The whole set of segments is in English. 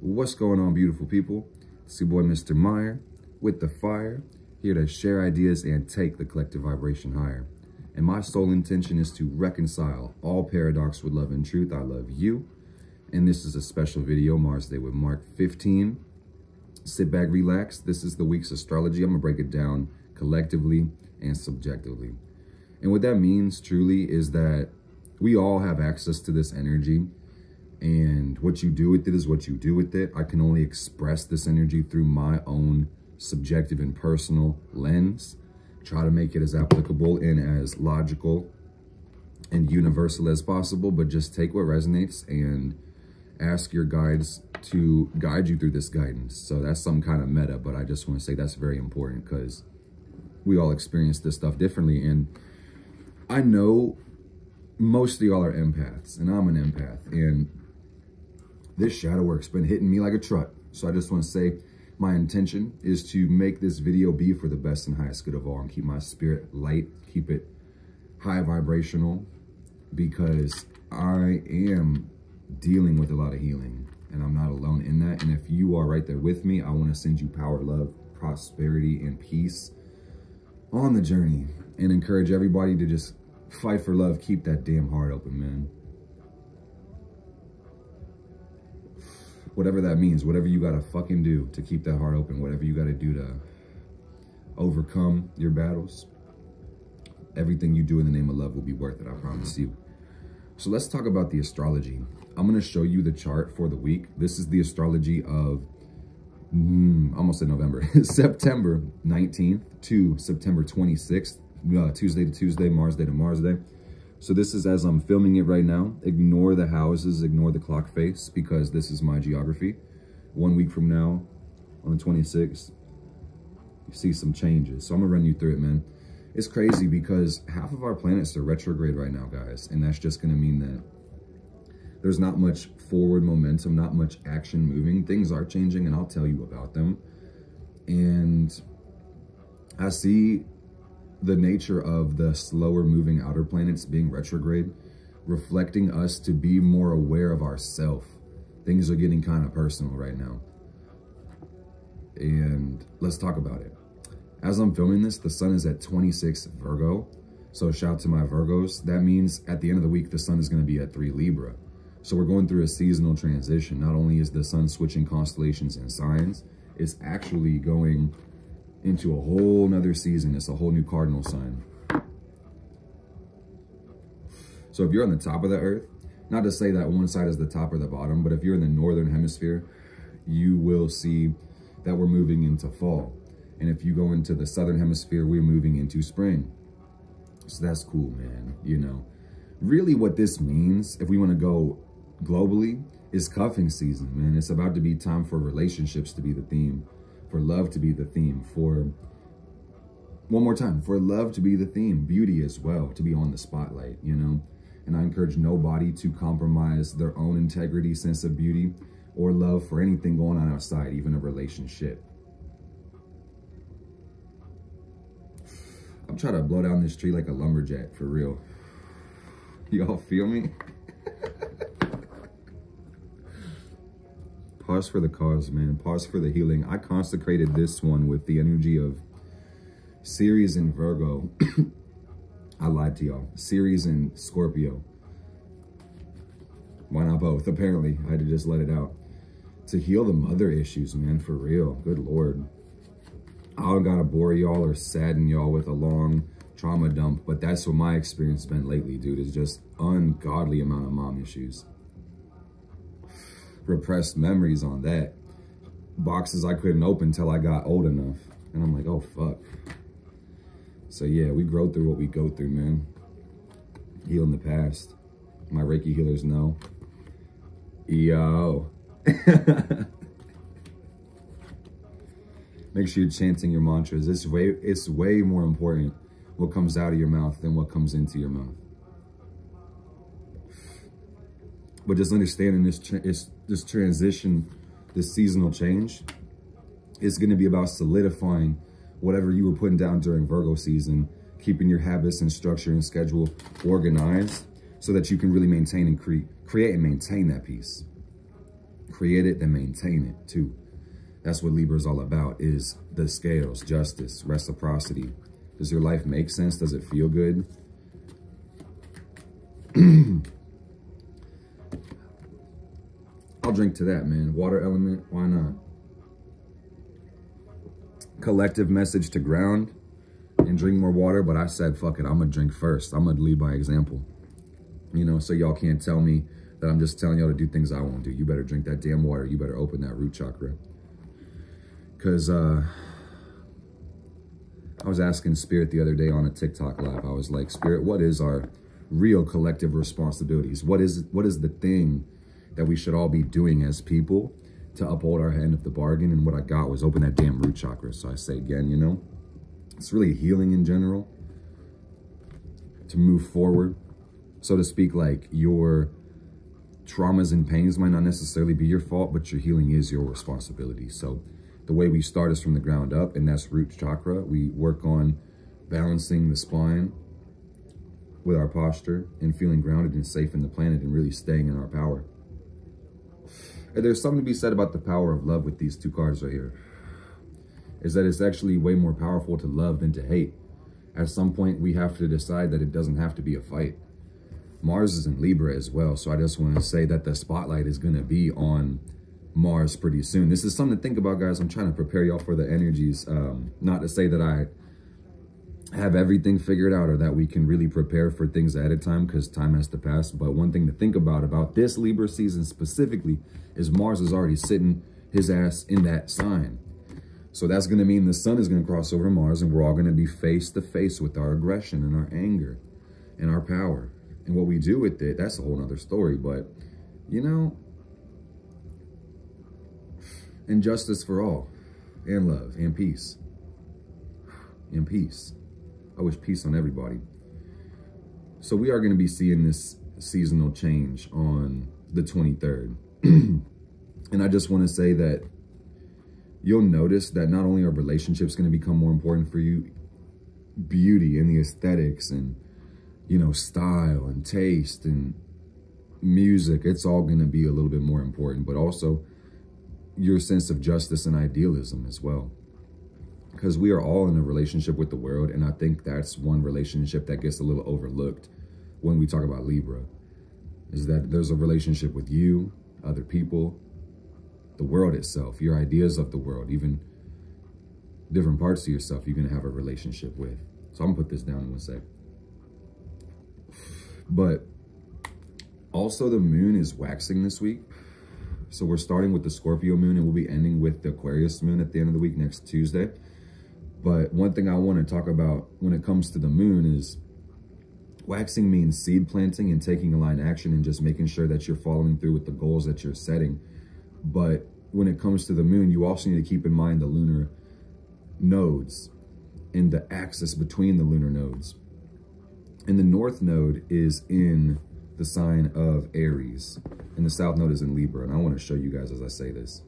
What's going on, beautiful people? It's your boy, Mr. Meyer, with the fire, here to share ideas and take the collective vibration higher. And my sole intention is to reconcile all paradox with love and truth. I love you. And this is a special video, Mars Day with Mark 15. Sit back, relax. This is the week's astrology. I'm going to break it down collectively and subjectively. And what that means truly is that we all have access to this energy and what you do with it is what you do with it. I can only express this energy through my own subjective and personal lens. Try to make it as applicable and as logical and universal as possible, but just take what resonates and ask your guides to guide you through this guidance. So that's some kind of meta, but I just want to say that's very important because we all experience this stuff differently. And I know most of y'all are empaths, and I'm an empath. And this shadow work's been hitting me like a truck. So I just want to say my intention is to make this video be for the best and highest good of all and keep my spirit light, keep it high vibrational because I am dealing with a lot of healing and I'm not alone in that. And if you are right there with me, I want to send you power, love, prosperity, and peace on the journey and encourage everybody to just fight for love. Keep that damn heart open, man. Whatever that means, whatever you gotta fucking do to keep that heart open, whatever you gotta do to overcome your battles, everything you do in the name of love will be worth it, I promise you. So let's talk about the astrology. I'm gonna show you the chart for the week. This is the astrology of, mm, almost in November, September 19th to September 26th, uh, Tuesday to Tuesday, Mars Day to Mars Day. So this is as I'm filming it right now. Ignore the houses, ignore the clock face because this is my geography. One week from now, on the 26th, you see some changes. So I'm gonna run you through it, man. It's crazy because half of our planets are retrograde right now, guys. And that's just gonna mean that there's not much forward momentum, not much action moving. Things are changing and I'll tell you about them. And I see the nature of the slower moving outer planets being retrograde, reflecting us to be more aware of ourself. Things are getting kind of personal right now. And let's talk about it. As I'm filming this, the sun is at 26 Virgo. So shout to my Virgos. That means at the end of the week, the sun is going to be at 3 Libra. So we're going through a seasonal transition. Not only is the sun switching constellations and signs, it's actually going into a whole nother season. It's a whole new cardinal sign. So if you're on the top of the earth, not to say that one side is the top or the bottom, but if you're in the northern hemisphere, you will see that we're moving into fall. And if you go into the southern hemisphere, we're moving into spring. So that's cool, man. You know, really what this means, if we want to go globally, is cuffing season, man. It's about to be time for relationships to be the theme for love to be the theme, for one more time, for love to be the theme, beauty as well, to be on the spotlight, you know? And I encourage nobody to compromise their own integrity, sense of beauty, or love for anything going on outside, even a relationship. I'm trying to blow down this tree like a lumberjack, for real. Y'all feel me? Pause for the cause, man. Pause for the healing. I consecrated this one with the energy of Ceres and Virgo. I lied to y'all. Ceres and Scorpio. Why not both? Apparently, I had to just let it out. To heal the mother issues, man, for real. Good Lord. I don't gotta bore y'all or sadden y'all with a long trauma dump, but that's what my experience has been lately, dude, is just ungodly amount of mom issues repressed memories on that. Boxes I couldn't open till I got old enough. And I'm like, oh, fuck. So yeah, we grow through what we go through, man. Heal in the past. My Reiki healers know. Yo. Make sure you're chanting your mantras. It's way, it's way more important what comes out of your mouth than what comes into your mouth. But just understanding this, this transition, this seasonal change, is going to be about solidifying whatever you were putting down during Virgo season, keeping your habits and structure and schedule organized so that you can really maintain and create, create and maintain that peace. create it, and maintain it too. That's what Libra is all about, is the scales, justice, reciprocity. Does your life make sense? Does it feel good? I'll drink to that, man. Water element, why not? Collective message to ground and drink more water, but I said, fuck it, I'm gonna drink first. I'm gonna lead by example. You know, so y'all can't tell me that I'm just telling y'all to do things I won't do. You better drink that damn water. You better open that root chakra. Because uh, I was asking Spirit the other day on a TikTok live. I was like, Spirit, what is our real collective responsibilities? What is what is the thing that we should all be doing as people to uphold our end of the bargain? And what I got was open that damn root chakra. So I say again, you know, it's really healing in general to move forward, so to speak, like your traumas and pains might not necessarily be your fault, but your healing is your responsibility. So the way we start is from the ground up, and that's root chakra. We work on balancing the spine with our posture and feeling grounded and safe in the planet and really staying in our power. And there's something to be said about the power of love with these two cards right here. Is that it's actually way more powerful to love than to hate. At some point, we have to decide that it doesn't have to be a fight. Mars is in Libra as well. So I just want to say that the spotlight is going to be on Mars pretty soon. This is something to think about, guys. I'm trying to prepare y'all for the energies. Um, not to say that I have everything figured out or that we can really prepare for things ahead of time because time has to pass. But one thing to think about about this Libra season specifically is Mars is already sitting his ass in that sign. So that's going to mean the sun is going to cross over Mars and we're all going to be face to face with our aggression and our anger and our power. And what we do with it, that's a whole nother story. But, you know, and justice for all, and love, and peace, and peace. I wish peace on everybody. So we are going to be seeing this seasonal change on the 23rd. and I just want to say that you'll notice that not only are relationships going to become more important for you, beauty and the aesthetics and, you know, style and taste and music, it's all going to be a little bit more important, but also your sense of justice and idealism as well. Because we are all in a relationship with the world, and I think that's one relationship that gets a little overlooked when we talk about Libra, is that there's a relationship with you, other people, the world itself, your ideas of the world, even different parts of yourself you're going to have a relationship with. So I'm going to put this down in one sec. But also the moon is waxing this week. So we're starting with the Scorpio moon and we'll be ending with the Aquarius moon at the end of the week next Tuesday. But one thing I want to talk about when it comes to the moon is waxing means seed planting and taking aligned action and just making sure that you're following through with the goals that you're setting. But when it comes to the moon, you also need to keep in mind the lunar nodes and the axis between the lunar nodes. And the north node is in the sign of Aries, and the south node is in Libra. And I want to show you guys as I say this.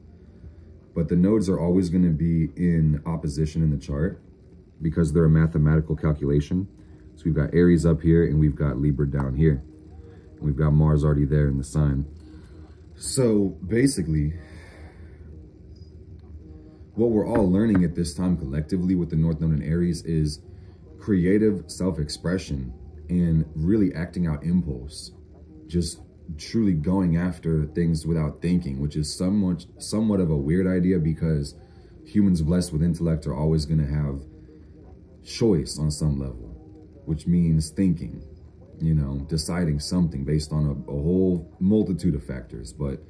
But the nodes are always going to be in opposition in the chart because they're a mathematical calculation. So we've got Aries up here and we've got Libra down here. And we've got Mars already there in the sign. So basically, what we're all learning at this time collectively with the North Node and Aries is creative self-expression and really acting out impulse just truly going after things without thinking, which is somewhat somewhat of a weird idea because humans blessed with intellect are always going to have choice on some level, which means thinking, you know, deciding something based on a, a whole multitude of factors. But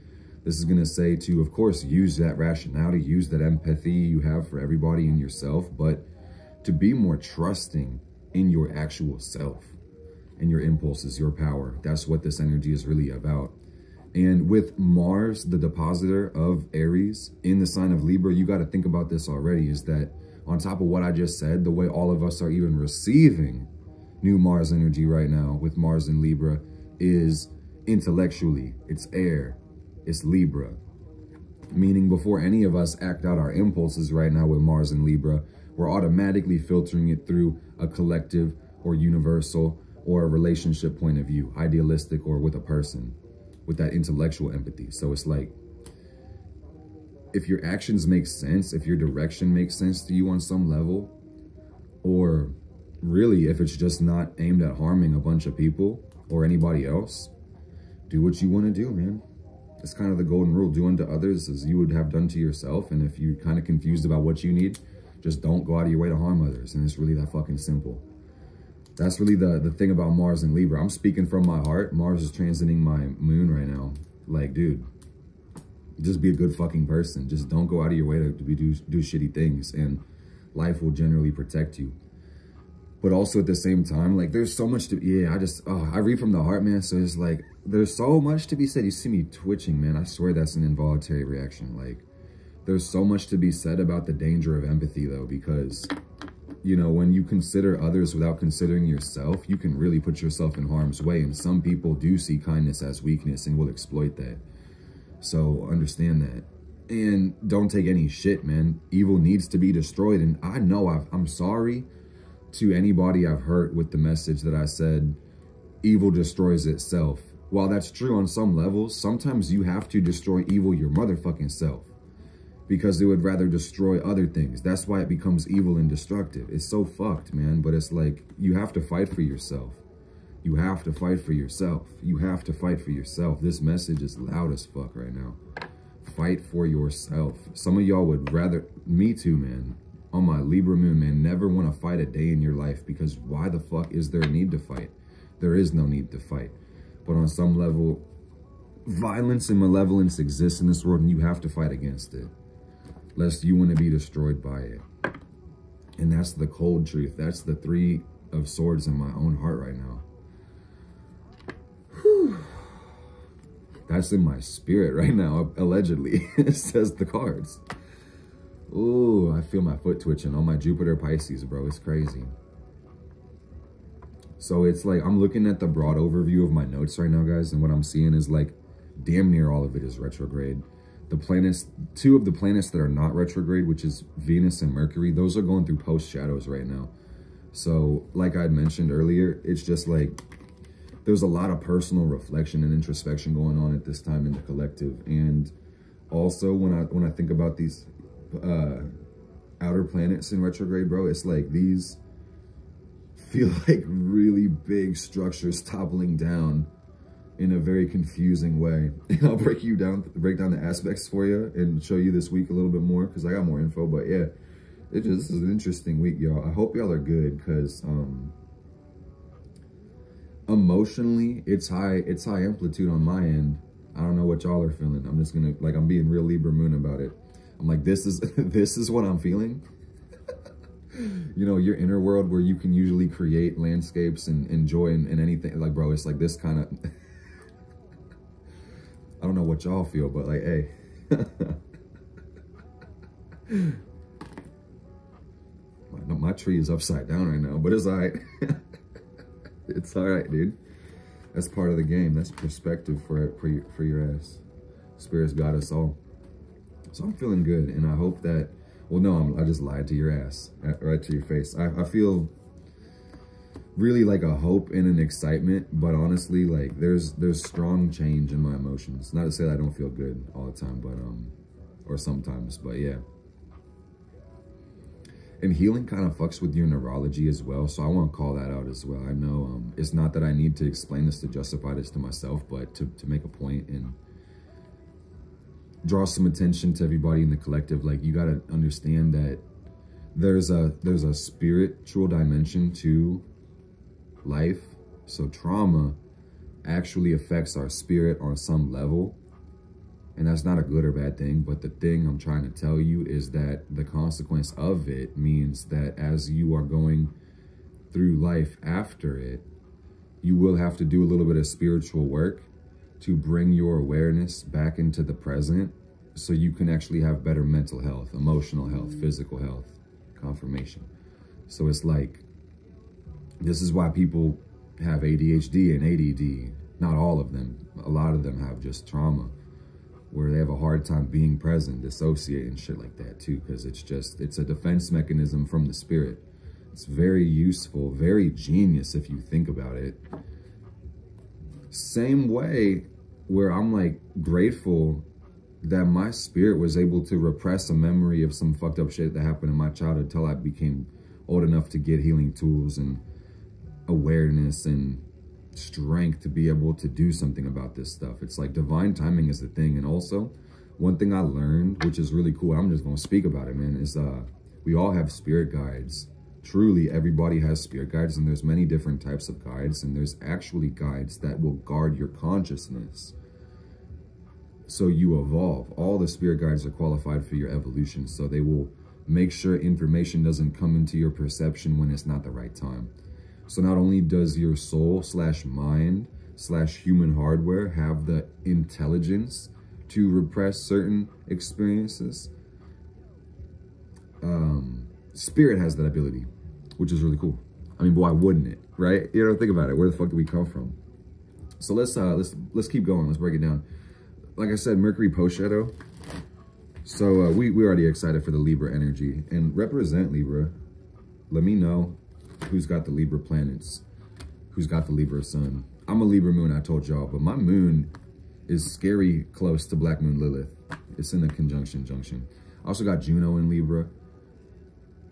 this is going to say to, of course, use that rationality, use that empathy you have for everybody and yourself, but to be more trusting in your actual self and your impulses, your power. That's what this energy is really about. And with Mars, the dispositor of Aries in the sign of Libra, you got to think about this already is that on top of what I just said, the way all of us are even receiving new Mars energy right now with Mars in Libra is intellectually, it's air, it's Libra. Meaning before any of us act out our impulses right now with Mars and Libra, we're automatically filtering it through a collective or universal or a relationship point of view, idealistic or with a person, with that intellectual empathy. So it's like, if your actions make sense, if your direction makes sense to you on some level, or really if it's just not aimed at harming a bunch of people or anybody else, do what you want to do, man. It's kind of the golden rule. Do unto others as you would have done to yourself. And if you're kind of confused about what you need, just don't go out of your way to harm others. And it's really that fucking simple. That's really the, the thing about Mars and Libra. I'm speaking from my heart. Mars is transiting my moon right now. Like, dude, just be a good fucking person. Just don't go out of your way to, to be do, do shitty things. And life will generally protect you but also at the same time, like there's so much to, yeah, I just, oh, I read from the heart, man. So it's like, there's so much to be said. You see me twitching, man. I swear that's an involuntary reaction. Like there's so much to be said about the danger of empathy though, because you know, when you consider others without considering yourself, you can really put yourself in harm's way. And some people do see kindness as weakness and will exploit that. So understand that. And don't take any shit, man. Evil needs to be destroyed. And I know I've, I'm sorry to anybody I've hurt with the message that I said, evil destroys itself. While that's true on some levels, sometimes you have to destroy evil your motherfucking self because they would rather destroy other things. That's why it becomes evil and destructive. It's so fucked, man. But it's like, you have to fight for yourself. You have to fight for yourself. You have to fight for yourself. This message is loud as fuck right now. Fight for yourself. Some of y'all would rather, me too, man on my Libra moon, man, never want to fight a day in your life because why the fuck is there a need to fight? There is no need to fight. But on some level, violence and malevolence exists in this world and you have to fight against it. Lest you want to be destroyed by it. And that's the cold truth. That's the three of swords in my own heart right now. Whew. That's in my spirit right now, allegedly, says the cards. Ooh, I feel my foot twitching on my Jupiter Pisces, bro. It's crazy. So it's like, I'm looking at the broad overview of my notes right now, guys. And what I'm seeing is like, damn near all of it is retrograde. The planets, two of the planets that are not retrograde, which is Venus and Mercury, those are going through post shadows right now. So like I mentioned earlier, it's just like, there's a lot of personal reflection and introspection going on at this time in the collective. And also when I, when I think about these uh, outer planets in retrograde, bro, it's like these feel like really big structures toppling down in a very confusing way. And I'll break you down, break down the aspects for you and show you this week a little bit more because I got more info. But yeah, it just this is an interesting week, y'all. I hope y'all are good because um, emotionally, it's high, it's high amplitude on my end. I don't know what y'all are feeling. I'm just gonna like I'm being real Libra Moon about it. I'm like, this is this is what I'm feeling. you know, your inner world where you can usually create landscapes and enjoy and, and anything. Like, bro, it's like this kind of. I don't know what y'all feel, but like, hey. my, my tree is upside down right now, but it's all right. it's all right, dude. That's part of the game. That's perspective for for your, for your ass. Spirits got us all. So I'm feeling good, and I hope that, well, no, I'm, i just lied to your ass, uh, right to your face. I, I feel really like a hope and an excitement, but honestly, like there's there's strong change in my emotions. Not to say that I don't feel good all the time, but um, or sometimes, but yeah. And healing kind of fucks with your neurology as well, so I want to call that out as well. I know um, it's not that I need to explain this to justify this to myself, but to, to make a point and draw some attention to everybody in the collective. Like you got to understand that there's a there's a spiritual dimension to life. So trauma actually affects our spirit on some level. And that's not a good or bad thing. But the thing I'm trying to tell you is that the consequence of it means that as you are going through life after it, you will have to do a little bit of spiritual work to bring your awareness back into the present so you can actually have better mental health, emotional health, physical health, confirmation. So it's like, this is why people have ADHD and ADD. Not all of them. A lot of them have just trauma where they have a hard time being present, dissociating, shit like that too, because it's just, it's a defense mechanism from the spirit. It's very useful, very genius if you think about it. Same way where I'm like grateful that my spirit was able to repress a memory of some fucked up shit that happened in my childhood until I became old enough to get healing tools and awareness and strength to be able to do something about this stuff. It's like divine timing is the thing. And also, one thing I learned, which is really cool, I'm just going to speak about it, man, is uh, we all have spirit guides. Truly, everybody has spirit guides, and there's many different types of guides, and there's actually guides that will guard your consciousness so you evolve. All the spirit guides are qualified for your evolution, so they will make sure information doesn't come into your perception when it's not the right time. So not only does your soul slash mind slash human hardware have the intelligence to repress certain experiences, um, spirit has that ability, which is really cool. I mean, why wouldn't it, right? You know, think about it. Where the fuck do we come from? So let's uh, let's let's keep going. Let's break it down like I said, Mercury post shadow. So uh, we, we're already excited for the Libra energy. And represent Libra. Let me know who's got the Libra planets. Who's got the Libra sun. I'm a Libra moon, I told y'all. But my moon is scary close to Black Moon Lilith. It's in a conjunction junction. I also got Juno in Libra.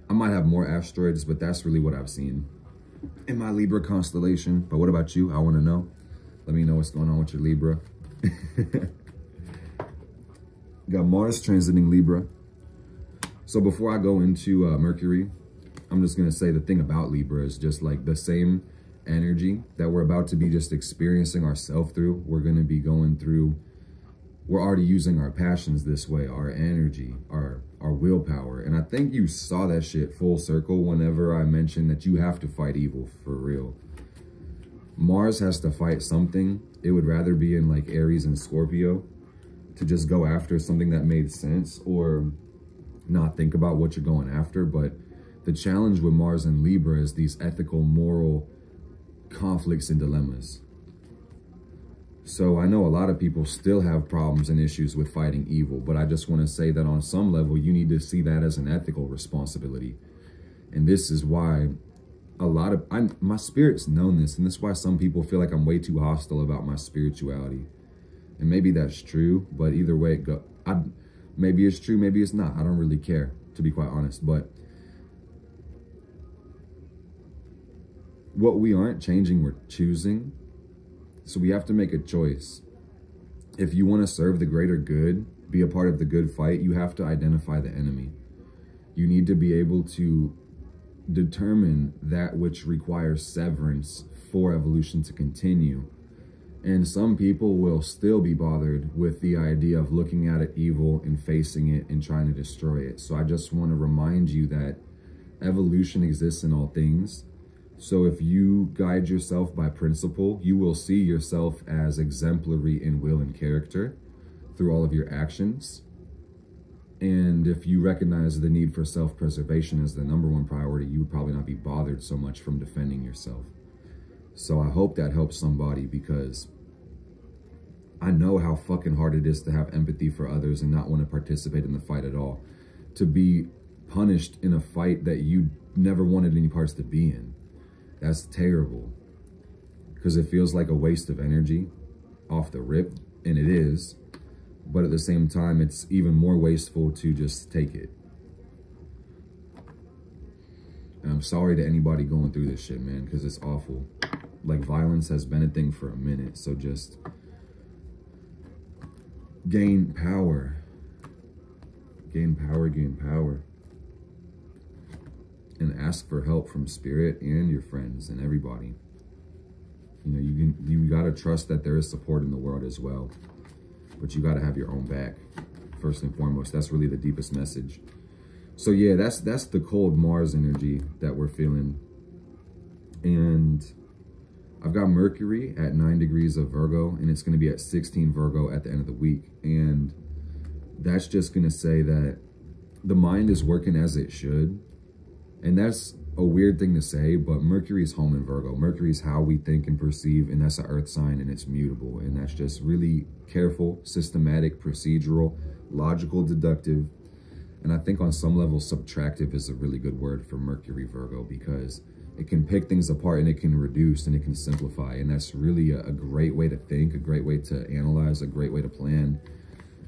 I might have more asteroids, but that's really what I've seen in my Libra constellation. But what about you? I want to know. Let me know what's going on with your Libra. got Mars transiting Libra. So before I go into uh, Mercury, I'm just going to say the thing about Libra is just like the same energy that we're about to be just experiencing ourselves through. We're going to be going through, we're already using our passions this way, our energy, our, our willpower. And I think you saw that shit full circle whenever I mentioned that you have to fight evil for real. Mars has to fight something. It would rather be in like Aries and Scorpio to just go after something that made sense or not think about what you're going after. But the challenge with Mars and Libra is these ethical, moral conflicts and dilemmas. So I know a lot of people still have problems and issues with fighting evil, but I just want to say that on some level, you need to see that as an ethical responsibility. And this is why a lot of, I, my spirit's known this, and this is why some people feel like I'm way too hostile about my spirituality. And maybe that's true, but either way it go. I, maybe it's true, maybe it's not. I don't really care, to be quite honest. But what we aren't changing, we're choosing. So we have to make a choice. If you want to serve the greater good, be a part of the good fight, you have to identify the enemy. You need to be able to determine that which requires severance for evolution to continue and some people will still be bothered with the idea of looking at it evil and facing it and trying to destroy it. So I just want to remind you that evolution exists in all things. So if you guide yourself by principle, you will see yourself as exemplary in will and character through all of your actions. And if you recognize the need for self-preservation as the number one priority, you would probably not be bothered so much from defending yourself. So I hope that helps somebody because I know how fucking hard it is to have empathy for others and not want to participate in the fight at all. To be punished in a fight that you never wanted any parts to be in. That's terrible. Because it feels like a waste of energy off the rip, and it is. But at the same time, it's even more wasteful to just take it. And I'm sorry to anybody going through this shit, man, because it's awful. Like, violence has been a thing for a minute, so just gain power. Gain power, gain power. And ask for help from spirit and your friends and everybody. You know, you can, you got to trust that there is support in the world as well. But you got to have your own back first and foremost. That's really the deepest message. So yeah, that's that's the cold Mars energy that we're feeling. And I've got Mercury at 9 degrees of Virgo, and it's going to be at 16 Virgo at the end of the week. And that's just going to say that the mind is working as it should. And that's a weird thing to say, but Mercury is home in Virgo. Mercury is how we think and perceive, and that's an earth sign, and it's mutable. And that's just really careful, systematic, procedural, logical, deductive. And I think on some level, subtractive is a really good word for Mercury Virgo because it can pick things apart and it can reduce and it can simplify. And that's really a, a great way to think, a great way to analyze, a great way to plan.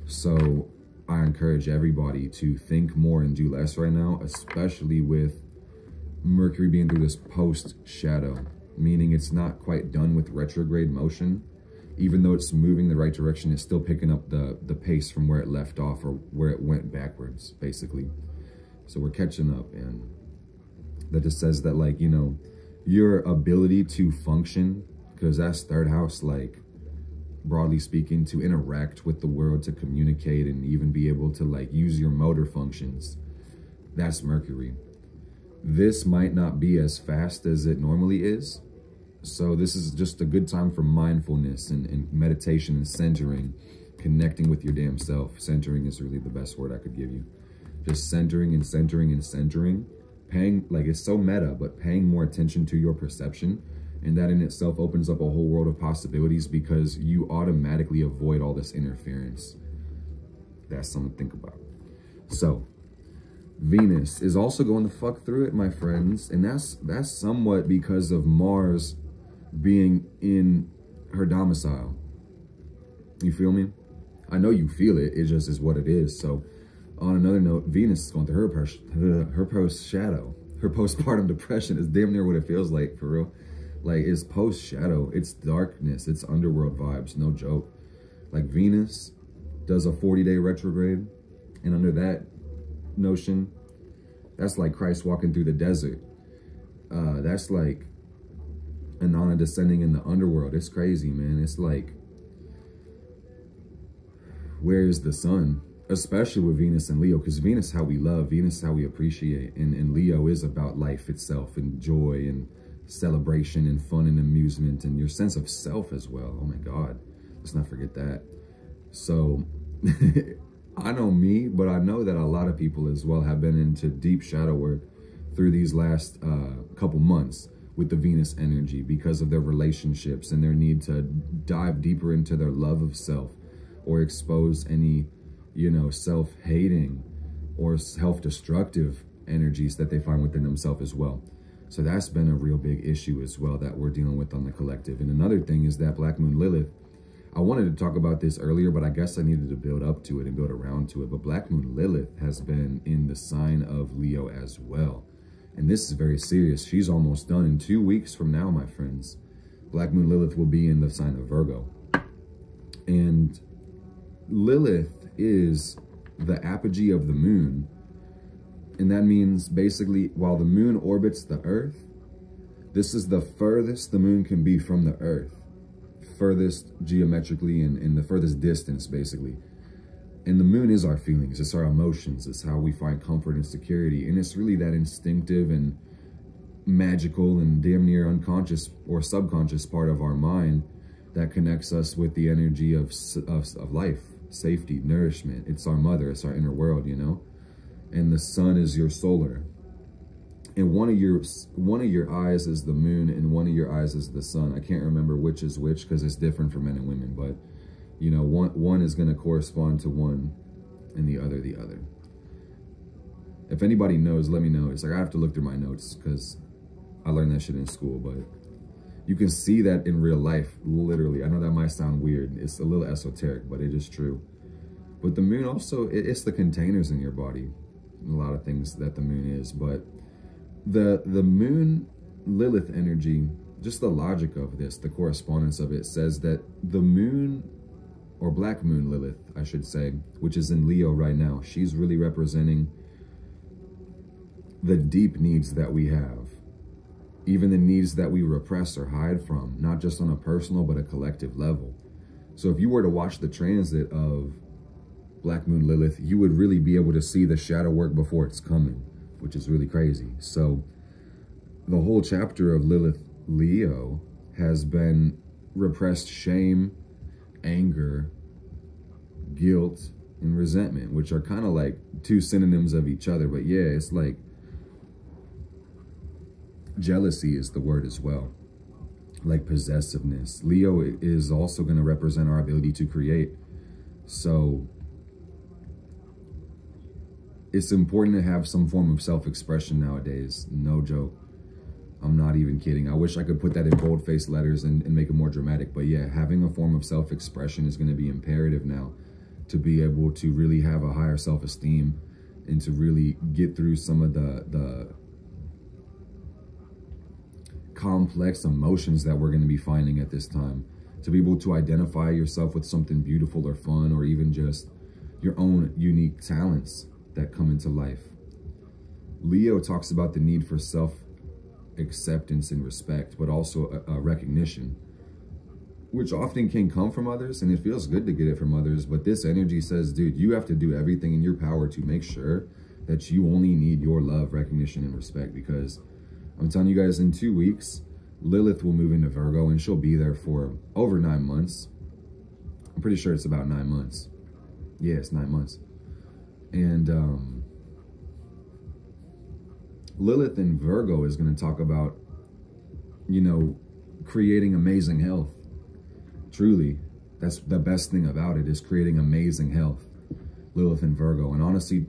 So I encourage everybody to think more and do less right now, especially with Mercury being through this post shadow, meaning it's not quite done with retrograde motion. Even though it's moving the right direction, it's still picking up the, the pace from where it left off or where it went backwards, basically. So we're catching up. And that just says that, like, you know, your ability to function, because that's third house, like, broadly speaking, to interact with the world, to communicate, and even be able to, like, use your motor functions. That's Mercury this might not be as fast as it normally is. So this is just a good time for mindfulness and, and, meditation and centering, connecting with your damn self. Centering is really the best word I could give you. Just centering and centering and centering, paying, like it's so meta, but paying more attention to your perception. And that in itself opens up a whole world of possibilities because you automatically avoid all this interference. That's something to think about. So Venus is also going to fuck through it, my friends. And that's that's somewhat because of Mars being in her domicile. You feel me? I know you feel it. It just is what it is. So on another note, Venus is going through her, her post shadow. Her postpartum depression is damn near what it feels like, for real. Like, it's post shadow. It's darkness. It's underworld vibes. No joke. Like, Venus does a 40 day retrograde. And under that notion, that's like Christ walking through the desert. Uh, that's like Inanna descending in the underworld. It's crazy, man. It's like, where is the sun? Especially with Venus and Leo, because Venus how we love, Venus how we appreciate, and, and Leo is about life itself and joy and celebration and fun and amusement and your sense of self as well. Oh my God, let's not forget that. So I know me, but I know that a lot of people as well have been into deep shadow work through these last uh, couple months with the Venus energy because of their relationships and their need to dive deeper into their love of self or expose any, you know, self-hating or self-destructive energies that they find within themselves as well. So that's been a real big issue as well that we're dealing with on the collective. And another thing is that Black Moon Lilith I wanted to talk about this earlier, but I guess I needed to build up to it and build around to it. But Black Moon Lilith has been in the sign of Leo as well. And this is very serious. She's almost done in two weeks from now, my friends. Black Moon Lilith will be in the sign of Virgo. And Lilith is the apogee of the moon. And that means basically while the moon orbits the earth, this is the furthest the moon can be from the earth furthest geometrically and in the furthest distance, basically. And the moon is our feelings, it's our emotions, it's how we find comfort and security. And it's really that instinctive and magical and damn near unconscious or subconscious part of our mind that connects us with the energy of, of, of life, safety, nourishment. It's our mother, it's our inner world, you know? And the sun is your solar, and one of your one of your eyes is the moon and one of your eyes is the sun. I can't remember which is which because it's different for men and women but you know one one is going to correspond to one and the other the other. If anybody knows let me know. It's like i have to look through my notes because i learned that shit in school but you can see that in real life literally. I know that might sound weird. It's a little esoteric but it is true. But the moon also it, it's the containers in your body a lot of things that the moon is but the the moon Lilith energy, just the logic of this, the correspondence of it says that the moon or black moon Lilith, I should say, which is in Leo right now, she's really representing the deep needs that we have. Even the needs that we repress or hide from, not just on a personal, but a collective level. So if you were to watch the transit of Black Moon Lilith, you would really be able to see the shadow work before it's coming which is really crazy. So the whole chapter of Lilith Leo has been repressed shame, anger, guilt, and resentment, which are kind of like two synonyms of each other. But yeah, it's like jealousy is the word as well, like possessiveness. Leo is also going to represent our ability to create. So it's important to have some form of self-expression nowadays. No joke. I'm not even kidding. I wish I could put that in bold-faced letters and, and make it more dramatic. But yeah, having a form of self-expression is going to be imperative now to be able to really have a higher self-esteem and to really get through some of the the complex emotions that we're going to be finding at this time to be able to identify yourself with something beautiful or fun or even just your own unique talents that come into life. Leo talks about the need for self acceptance and respect but also a, a recognition which often can come from others and it feels good to get it from others but this energy says dude you have to do everything in your power to make sure that you only need your love recognition and respect because i'm telling you guys in two weeks lilith will move into virgo and she'll be there for over nine months. I'm pretty sure it's about nine months. Yeah it's nine months and um lilith in virgo is going to talk about you know creating amazing health Truly, that's the best thing about it is creating amazing health. Lilith and Virgo. And honestly,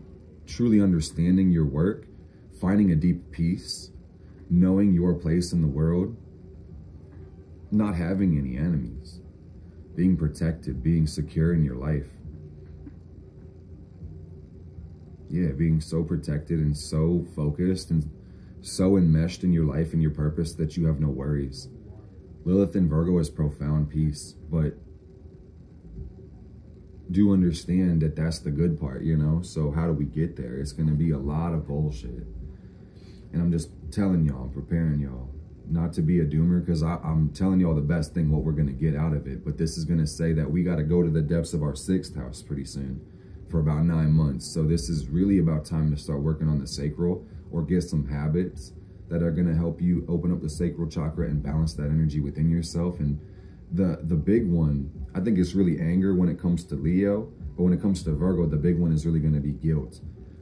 truly understanding your work, finding a deep peace, knowing your place in the world, not having any enemies, being protected, being secure in your life. Yeah, being so protected and so focused and so enmeshed in your life and your purpose that you have no worries. Lilith and Virgo is profound peace, but do understand that that's the good part, you know? So how do we get there? It's going to be a lot of bullshit. And I'm just telling y'all, I'm preparing y'all not to be a doomer because I'm telling y'all the best thing, what we're going to get out of it. But this is going to say that we got to go to the depths of our sixth house pretty soon for about nine months. So this is really about time to start working on the sacral or get some habits that are going to help you open up the sacral chakra and balance that energy within yourself. And the the big one, I think it's really anger when it comes to Leo, but when it comes to Virgo, the big one is really going to be guilt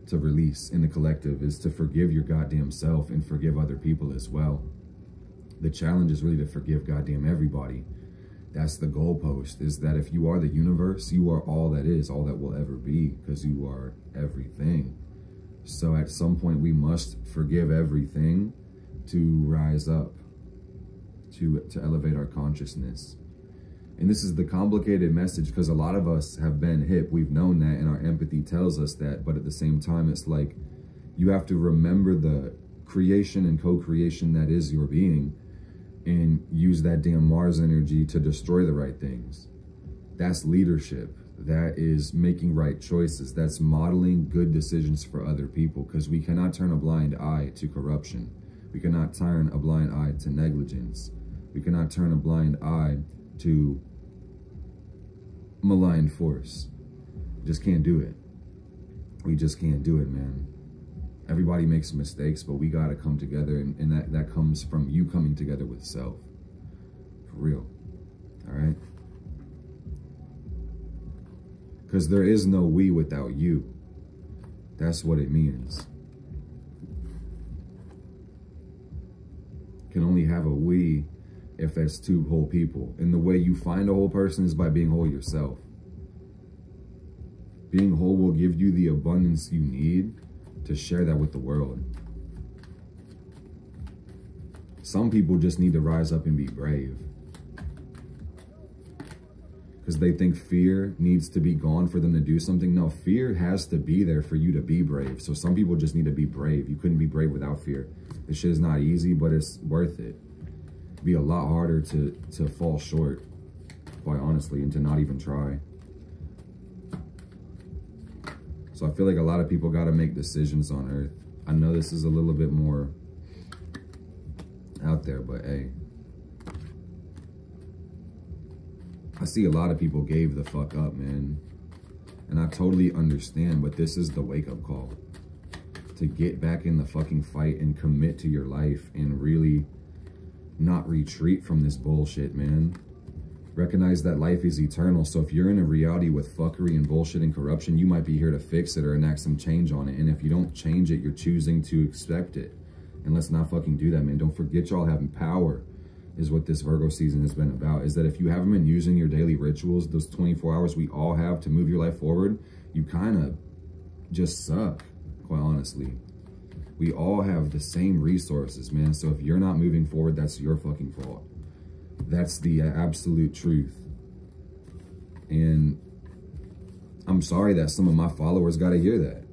to release in the collective is to forgive your goddamn self and forgive other people as well. The challenge is really to forgive goddamn everybody. That's the goalpost is that if you are the universe, you are all that is, all that will ever be because you are everything. So at some point, we must forgive everything to rise up, to, to elevate our consciousness. And this is the complicated message because a lot of us have been hip. We've known that and our empathy tells us that. But at the same time, it's like you have to remember the creation and co-creation that is your being and use that damn Mars energy to destroy the right things. That's leadership that is making right choices. That's modeling good decisions for other people because we cannot turn a blind eye to corruption. We cannot turn a blind eye to negligence. We cannot turn a blind eye to malign force. Just can't do it. We just can't do it, man. Everybody makes mistakes, but we got to come together, and, and that, that comes from you coming together with self. For real. All right? Because there is no we without you. That's what it means. Can only have a we if that's two whole people. And the way you find a whole person is by being whole yourself. Being whole will give you the abundance you need to share that with the world. Some people just need to rise up and be brave because they think fear needs to be gone for them to do something. No, fear has to be there for you to be brave. So some people just need to be brave. You couldn't be brave without fear. This shit is not easy, but it's worth it. It'd be a lot harder to, to fall short, quite honestly, and to not even try. So I feel like a lot of people got to make decisions on Earth. I know this is a little bit more out there, but hey, I see a lot of people gave the fuck up, man. And I totally understand, but this is the wake-up call. To get back in the fucking fight and commit to your life and really not retreat from this bullshit, man. Recognize that life is eternal. So if you're in a reality with fuckery and bullshit and corruption, you might be here to fix it or enact some change on it. And if you don't change it, you're choosing to expect it. And let's not fucking do that, man. Don't forget y'all having power is what this Virgo season has been about, is that if you haven't been using your daily rituals, those 24 hours we all have to move your life forward, you kind of just suck, quite honestly. We all have the same resources, man. So if you're not moving forward, that's your fucking fault. That's the uh, absolute truth. And I'm sorry that some of my followers got to hear that.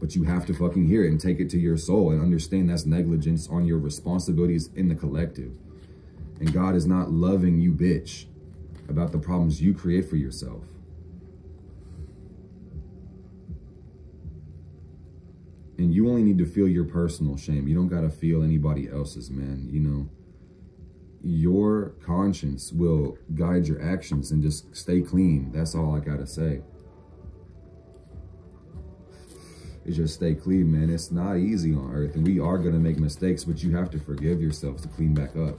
But you have to fucking hear it and take it to your soul and understand that's negligence on your responsibilities in the collective. And God is not loving you, bitch, about the problems you create for yourself. And you only need to feel your personal shame. You don't got to feel anybody else's, man. You know, your conscience will guide your actions and just stay clean. That's all I got to say. Is just stay clean, man. It's not easy on earth. And we are going to make mistakes, but you have to forgive yourselves to clean back up.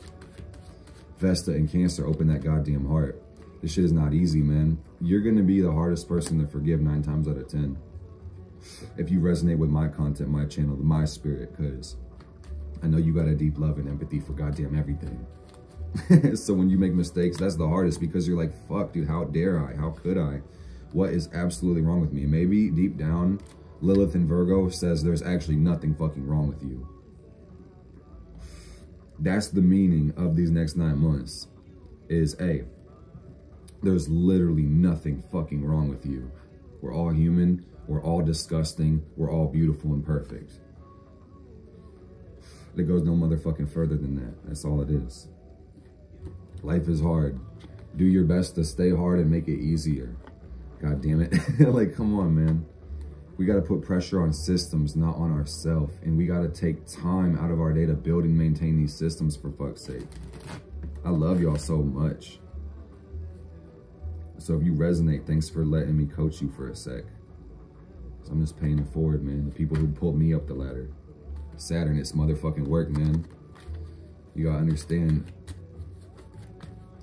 Vesta and Cancer, open that goddamn heart. This shit is not easy, man. You're going to be the hardest person to forgive nine times out of 10 if you resonate with my content, my channel, my spirit, because I know you got a deep love and empathy for goddamn everything. so when you make mistakes, that's the hardest because you're like, fuck, dude, how dare I? How could I? What is absolutely wrong with me? Maybe deep down, Lilith and Virgo says there's actually nothing fucking wrong with you. That's the meaning of these next nine months is, A, there's literally nothing fucking wrong with you. We're all human. We're all disgusting. We're all beautiful and perfect. It goes no motherfucking further than that. That's all it is. Life is hard. Do your best to stay hard and make it easier. God damn it. like, come on, man. We got to put pressure on systems, not on ourselves. And we got to take time out of our day to build and maintain these systems for fuck's sake. I love y'all so much. So if you resonate, thanks for letting me coach you for a sec. So I'm just paying it forward, man. The people who pulled me up the ladder. Saturn, it's motherfucking work, man. You gotta understand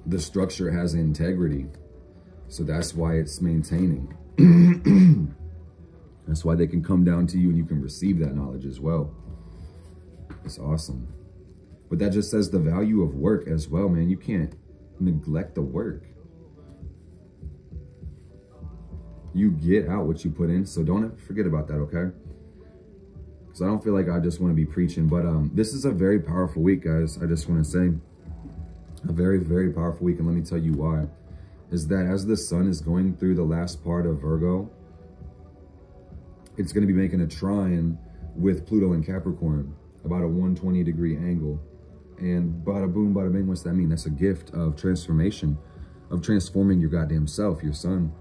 the structure has integrity. So that's why it's maintaining. that's why they can come down to you and you can receive that knowledge as well. It's awesome. But that just says the value of work as well, man. You can't neglect the work. you get out what you put in. So don't forget about that, okay? Because I don't feel like I just want to be preaching. But um, this is a very powerful week, guys. I just want to say a very, very powerful week. And let me tell you why. Is that as the sun is going through the last part of Virgo, it's going to be making a trine with Pluto and Capricorn, about a 120 degree angle. And bada boom, bada bing, what's that mean? That's a gift of transformation, of transforming your goddamn self, your sun.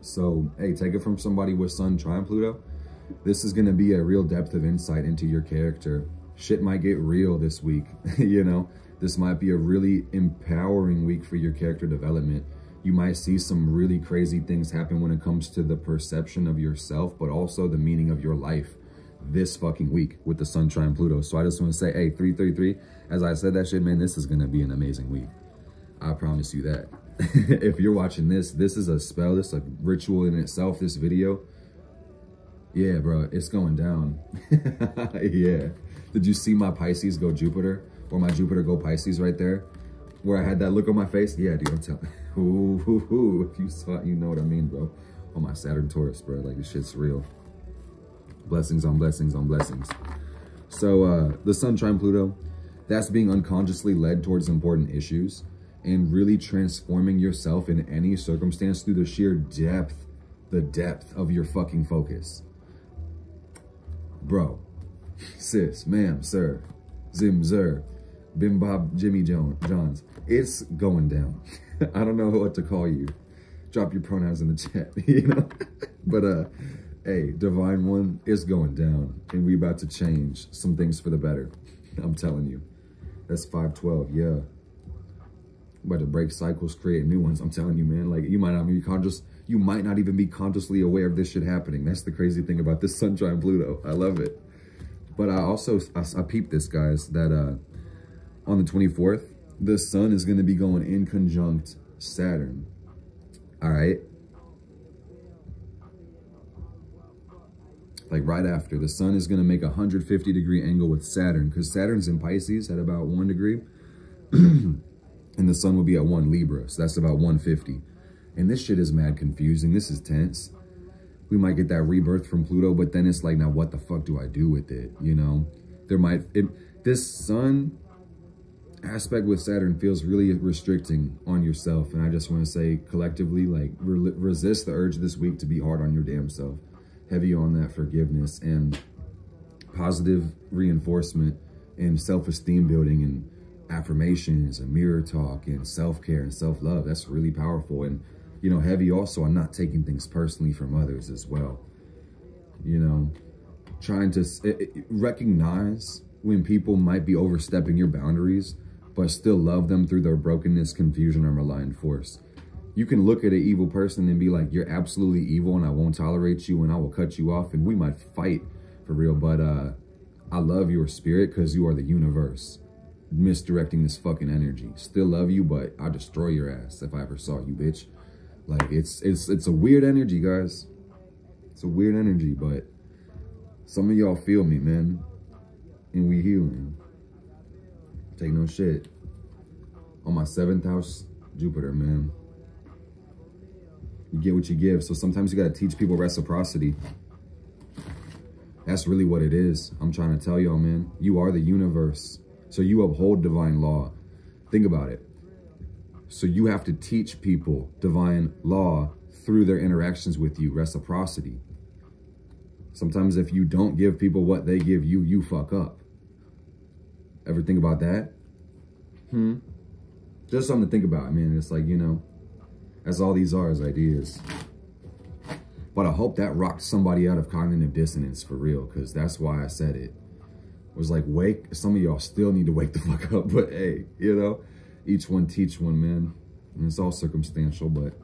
So, hey, take it from somebody with Sun Trine Pluto. This is going to be a real depth of insight into your character. Shit might get real this week, you know? This might be a really empowering week for your character development. You might see some really crazy things happen when it comes to the perception of yourself, but also the meaning of your life this fucking week with the Sun Trine Pluto. So I just want to say, hey, 333, as I said that shit, man, this is going to be an amazing week. I promise you that. if you're watching this, this is a spell. This is a ritual in itself, this video. Yeah, bro, it's going down. yeah. Did you see my Pisces go Jupiter? Or my Jupiter go Pisces right there? Where I had that look on my face? Yeah, dude, I'm telling ooh, ooh, ooh. If you saw it, you know what I mean, bro. On my Saturn Taurus, bro. Like, this shit's real. Blessings on blessings on blessings. So, uh, the Sun Trine Pluto, that's being unconsciously led towards important issues and really transforming yourself in any circumstance through the sheer depth, the depth of your fucking focus. Bro, sis, ma'am, sir, zim, zer, bim bob, Jimmy Johns, it's going down. I don't know what to call you. Drop your pronouns in the chat, you know? but, uh, hey, Divine One, it's going down. And we about to change some things for the better. I'm telling you. That's 512, yeah about to break cycles, create new ones. I'm telling you, man, like you might not be conscious, you might not even be consciously aware of this shit happening. That's the crazy thing about this Sun Trine Pluto. I love it. But I also, I, I peeped this, guys, that uh, on the 24th, the sun is going to be going in conjunct Saturn. All right. Like right after, the sun is going to make a 150 degree angle with Saturn because Saturn's in Pisces at about one degree. and the sun will be at 1 Libra. So that's about 150. And this shit is mad confusing. This is tense. We might get that rebirth from Pluto, but then it's like, now what the fuck do I do with it? You know, there might, it, this sun aspect with Saturn feels really restricting on yourself. And I just want to say collectively, like re resist the urge this week to be hard on your damn self. Heavy on that forgiveness and positive reinforcement and self-esteem building and affirmations and mirror talk and self-care and self-love. That's really powerful. And, you know, heavy also on not taking things personally from others as well. You know, trying to it, it, recognize when people might be overstepping your boundaries, but still love them through their brokenness, confusion, or malign force. You can look at an evil person and be like, you're absolutely evil and I won't tolerate you and I will cut you off and we might fight for real. But uh, I love your spirit because you are the universe misdirecting this fucking energy. Still love you, but I'll destroy your ass if I ever saw you, bitch. Like, it's, it's, it's a weird energy, guys. It's a weird energy, but some of y'all feel me, man and we healing. Take no shit. On my seventh house, Jupiter, man. You get what you give. So sometimes you got to teach people reciprocity. That's really what it is. I'm trying to tell y'all, man. You are the universe. So you uphold divine law. Think about it. So you have to teach people divine law through their interactions with you, reciprocity. Sometimes if you don't give people what they give you, you fuck up. Ever think about that? Hmm. Just something to think about, man. It's like, you know, as all these are as ideas. But I hope that rocked somebody out of cognitive dissonance for real, because that's why I said it. it. Was like, wake, some of y'all still need to wake the fuck up, but hey, you know, each one teach one, man. And it's all circumstantial, but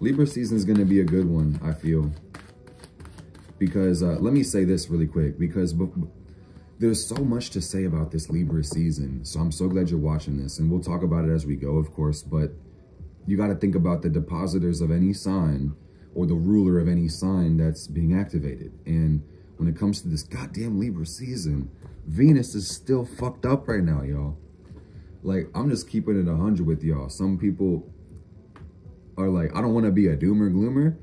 Libra season is going to be a good one, I feel. Because, uh, let me say this really quick, because there's so much to say about this Libra season. So I'm so glad you're watching this and we'll talk about it as we go, of course, but you got to think about the dispositors of any sign or the ruler of any sign that's being activated. And when it comes to this goddamn Libra season, Venus is still fucked up right now, y'all. Like, I'm just keeping it 100 with y'all. Some people are like, I don't want to be a doomer gloomer,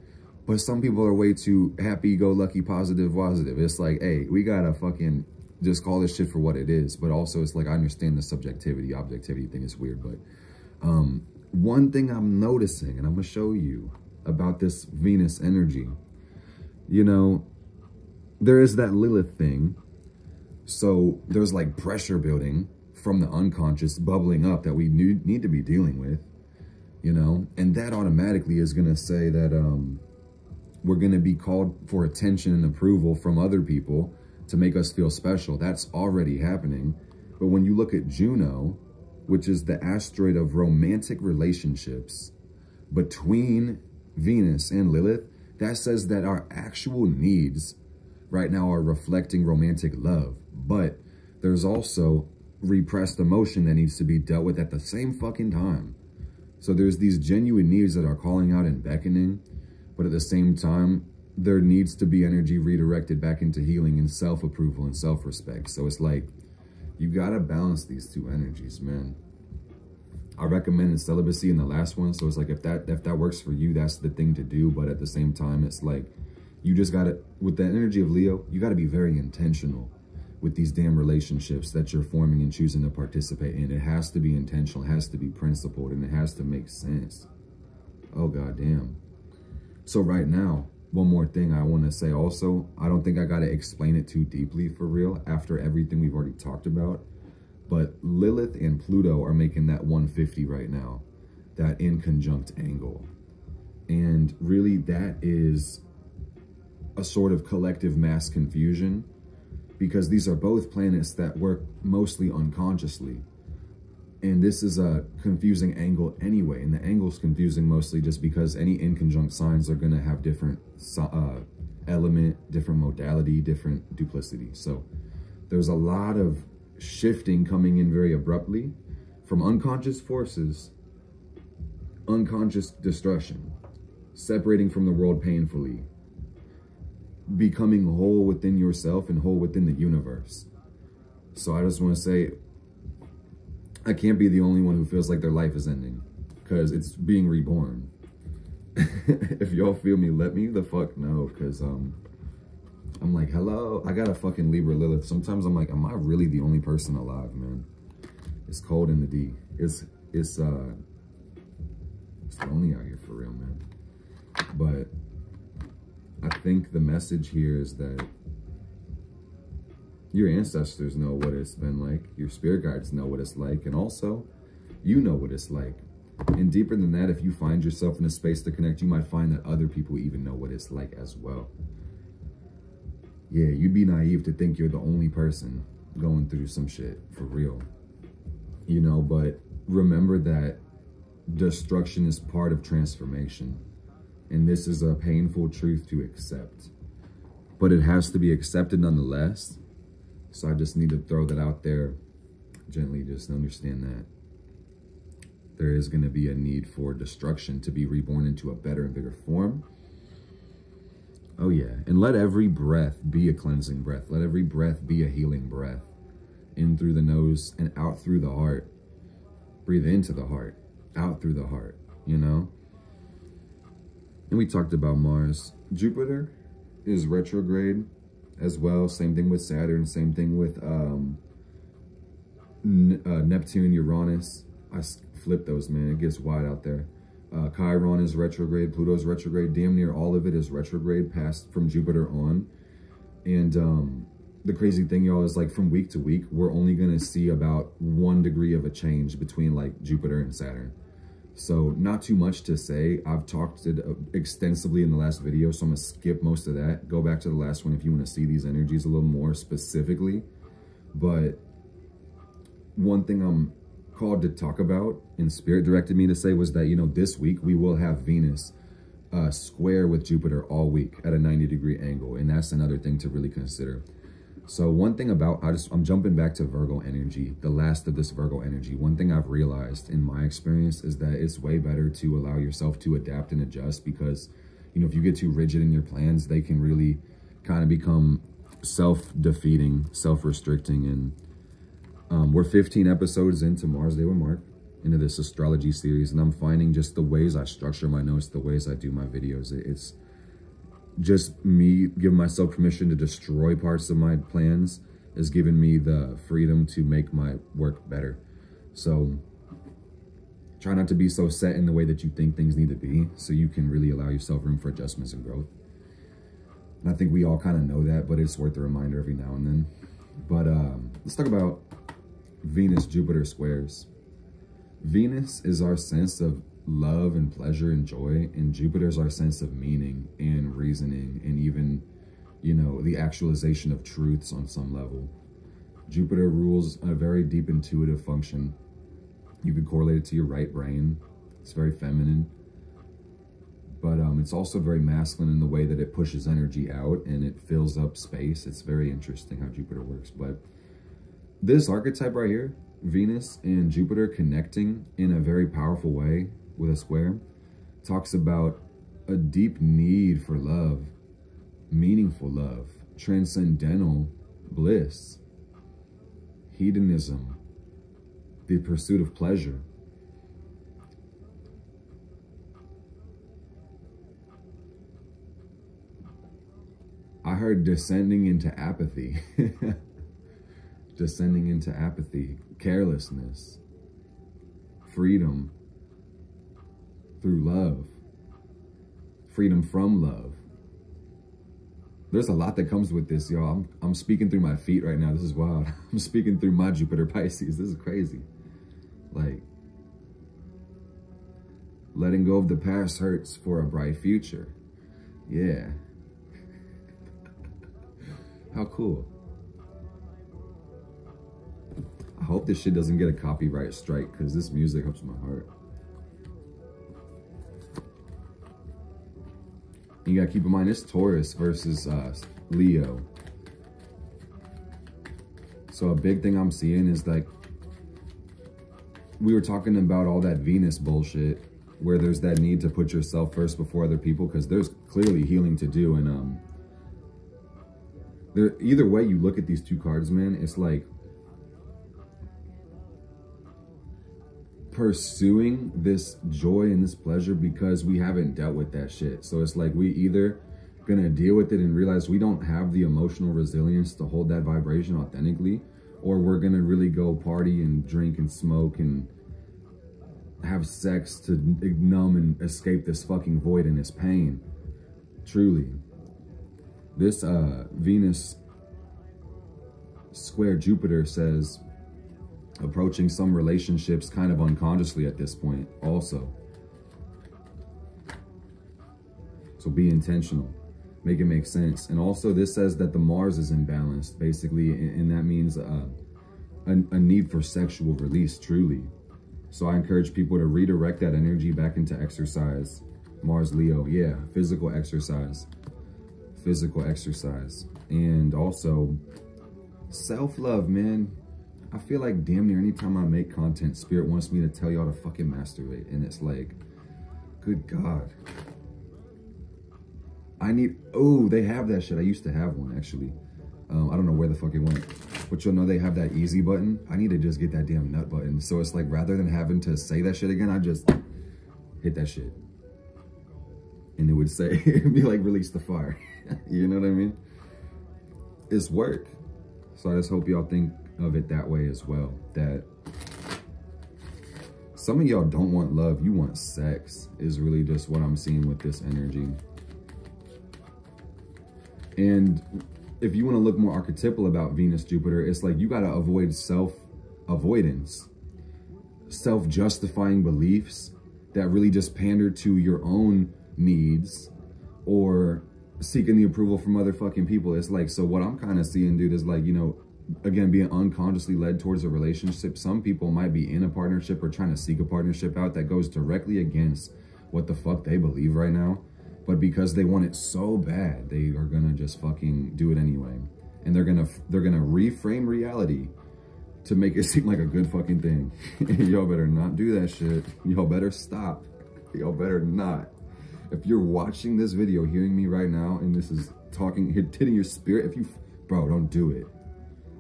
but some people are way too happy-go-lucky, positive, positive. It's like, hey, we got to fucking just call this shit for what it is. But also, it's like, I understand the subjectivity, objectivity thing is weird. But um, one thing I'm noticing, and I'm to show you about this Venus energy, you know, there is that Lilith thing. So there's like pressure building from the unconscious bubbling up that we need to be dealing with, you know, and that automatically is to say that um, we're to be called for attention and approval from other people to make us feel special. That's already happening. But when you look at Juno, which is the asteroid of romantic relationships between Venus and Lilith, that says that our actual needs right now are reflecting romantic love. But there's also repressed emotion that needs to be dealt with at the same fucking time. So there's these genuine needs that are calling out and beckoning, but at the same time, there needs to be energy redirected back into healing and self-approval and self-respect. So it's like, you got to balance these two energies, man. I recommended celibacy in the last one. So it's like, if that, if that works for you, that's the thing to do. But at the same time, it's like, you just got to, with the energy of Leo, you got to be very intentional with these damn relationships that you're forming and choosing to participate in. It has to be intentional, it has to be principled, and it has to make sense. Oh, god damn. So right now, one more thing I want to say also, I don't think I got to explain it too deeply for real after everything we've already talked about. But Lilith and Pluto are making that 150 right now, that in conjunct angle. And really that is a sort of collective mass confusion because these are both planets that work mostly unconsciously. And this is a confusing angle anyway. And the angle's confusing mostly just because any inconjunct signs are going to have different uh, element, different modality, different duplicity. So there's a lot of shifting coming in very abruptly from unconscious forces, unconscious destruction, separating from the world painfully, becoming whole within yourself and whole within the universe. So I just want to say, I can't be the only one who feels like their life is ending because it's being reborn. if y'all feel me, let me the fuck know because um, I'm like, hello, I got a fucking Libra Lilith. Sometimes I'm like, am I really the only person alive, man? It's cold in the D. It's it's uh it's lonely out here for real, man. But I think the message here is that your ancestors know what it's been like. Your spirit guides know what it's like. And also, you know what it's like. And deeper than that, if you find yourself in a space to connect, you might find that other people even know what it's like as well. Yeah, you'd be naive to think you're the only person going through some shit for real. You know, but remember that destruction is part of transformation. And this is a painful truth to accept. But it has to be accepted nonetheless. So I just need to throw that out there gently, just understand that there is going to be a need for destruction to be reborn into a better and bigger form. Oh, yeah. And let every breath be a cleansing breath. Let every breath be a healing breath. In through the nose and out through the heart. Breathe into the heart, out through the heart, you know? And we talked about Mars. Jupiter is retrograde as well. Same thing with Saturn. Same thing with um, uh, Neptune, Uranus. I flip those, man. It gets wide out there. Uh, Chiron is retrograde. Pluto's retrograde. Damn near all of it is retrograde past from Jupiter on. And um, the crazy thing, y'all, is like from week to week, we're only going to see about one degree of a change between like Jupiter and Saturn. So not too much to say. I've talked it uh, extensively in the last video, so I'm to skip most of that. Go back to the last one if you want to see these energies a little more specifically. But one thing I'm called to talk about and Spirit directed me to say was that, you know, this week we will have Venus uh, square with Jupiter all week at a 90 degree angle. And that's another thing to really consider. So one thing about, I just, I'm jumping back to Virgo energy, the last of this Virgo energy. One thing I've realized in my experience is that it's way better to allow yourself to adapt and adjust because, you know, if you get too rigid in your plans, they can really kind of become self-defeating, self-restricting. And um, we're 15 episodes into Mars Day with Mark, into this astrology series. And I'm finding just the ways I structure my notes, the ways I do my videos. It's just me giving myself permission to destroy parts of my plans has given me the freedom to make my work better. So try not to be so set in the way that you think things need to be so you can really allow yourself room for adjustments and growth. And I think we all kind of know that, but it's worth a reminder every now and then. But um, let's talk about Venus-Jupiter squares. Venus is our sense of love and pleasure and joy, and Jupiter's our sense of meaning and reasoning and even, you know, the actualization of truths on some level. Jupiter rules a very deep intuitive function. You could correlate it to your right brain. It's very feminine. But um, it's also very masculine in the way that it pushes energy out and it fills up space. It's very interesting how Jupiter works. But this archetype right here, Venus and Jupiter connecting in a very powerful way with a square talks about a deep need for love, meaningful love, transcendental bliss, hedonism, the pursuit of pleasure. I heard descending into apathy. descending into apathy, carelessness, freedom, through love, freedom from love. There's a lot that comes with this, y'all. I'm, I'm speaking through my feet right now. This is wild. I'm speaking through my Jupiter Pisces. This is crazy. Like, letting go of the past hurts for a bright future. Yeah. How cool. I hope this shit doesn't get a copyright strike because this music helps my heart. You gotta keep in mind, it's Taurus versus uh, Leo. So a big thing I'm seeing is like, we were talking about all that Venus bullshit where there's that need to put yourself first before other people because there's clearly healing to do. And um, there, either way you look at these two cards, man, it's like pursuing this joy and this pleasure because we haven't dealt with that shit. So it's like we either gonna deal with it and realize we don't have the emotional resilience to hold that vibration authentically, or we're gonna really go party and drink and smoke and have sex to numb and escape this fucking void and this pain. Truly. This uh, Venus square Jupiter says approaching some relationships kind of unconsciously at this point also. So be intentional. Make it make sense. And also this says that the Mars is imbalanced, basically, and, that means uh, a, a need for sexual release, truly. So I encourage people to redirect that energy back into exercise. Mars Leo, yeah, physical exercise. Physical exercise. And also self-love, man. I feel like damn near anytime I make content, Spirit wants me to tell y'all to fucking masturbate. And it's like, good God. I need, oh, they have that shit. I used to have one, actually. Um, I don't know where the fuck it went. But you'll know they have that easy button. I need to just get that damn nut button. So it's like, rather than having to say that shit again, I just hit that shit. And it would say, it'd be like, release the fire. you know what I mean? It's work. So I just hope y'all think of it that way as well. That some of y'all don't want love, you want sex is really just what I'm seeing with this energy. And if you want to look more archetypal about Venus, Jupiter, it's like you got to avoid self avoidance, self justifying beliefs that really just pander to your own needs or seeking the approval from other fucking people. It's like, so what I'm kind of seeing, dude, is like, you know, again, being unconsciously led towards a relationship. Some people might be in a partnership or trying to seek a partnership out that goes directly against what the fuck they believe right now. But because they want it so bad, they are gonna just fucking do it anyway. And they're gonna they're gonna reframe reality to make it seem like a good fucking thing. Y'all better not do that shit. Y'all better stop. Y'all better not. If you're watching this video, hearing me right now, and this is talking, hitting your spirit, if you, bro, don't do it.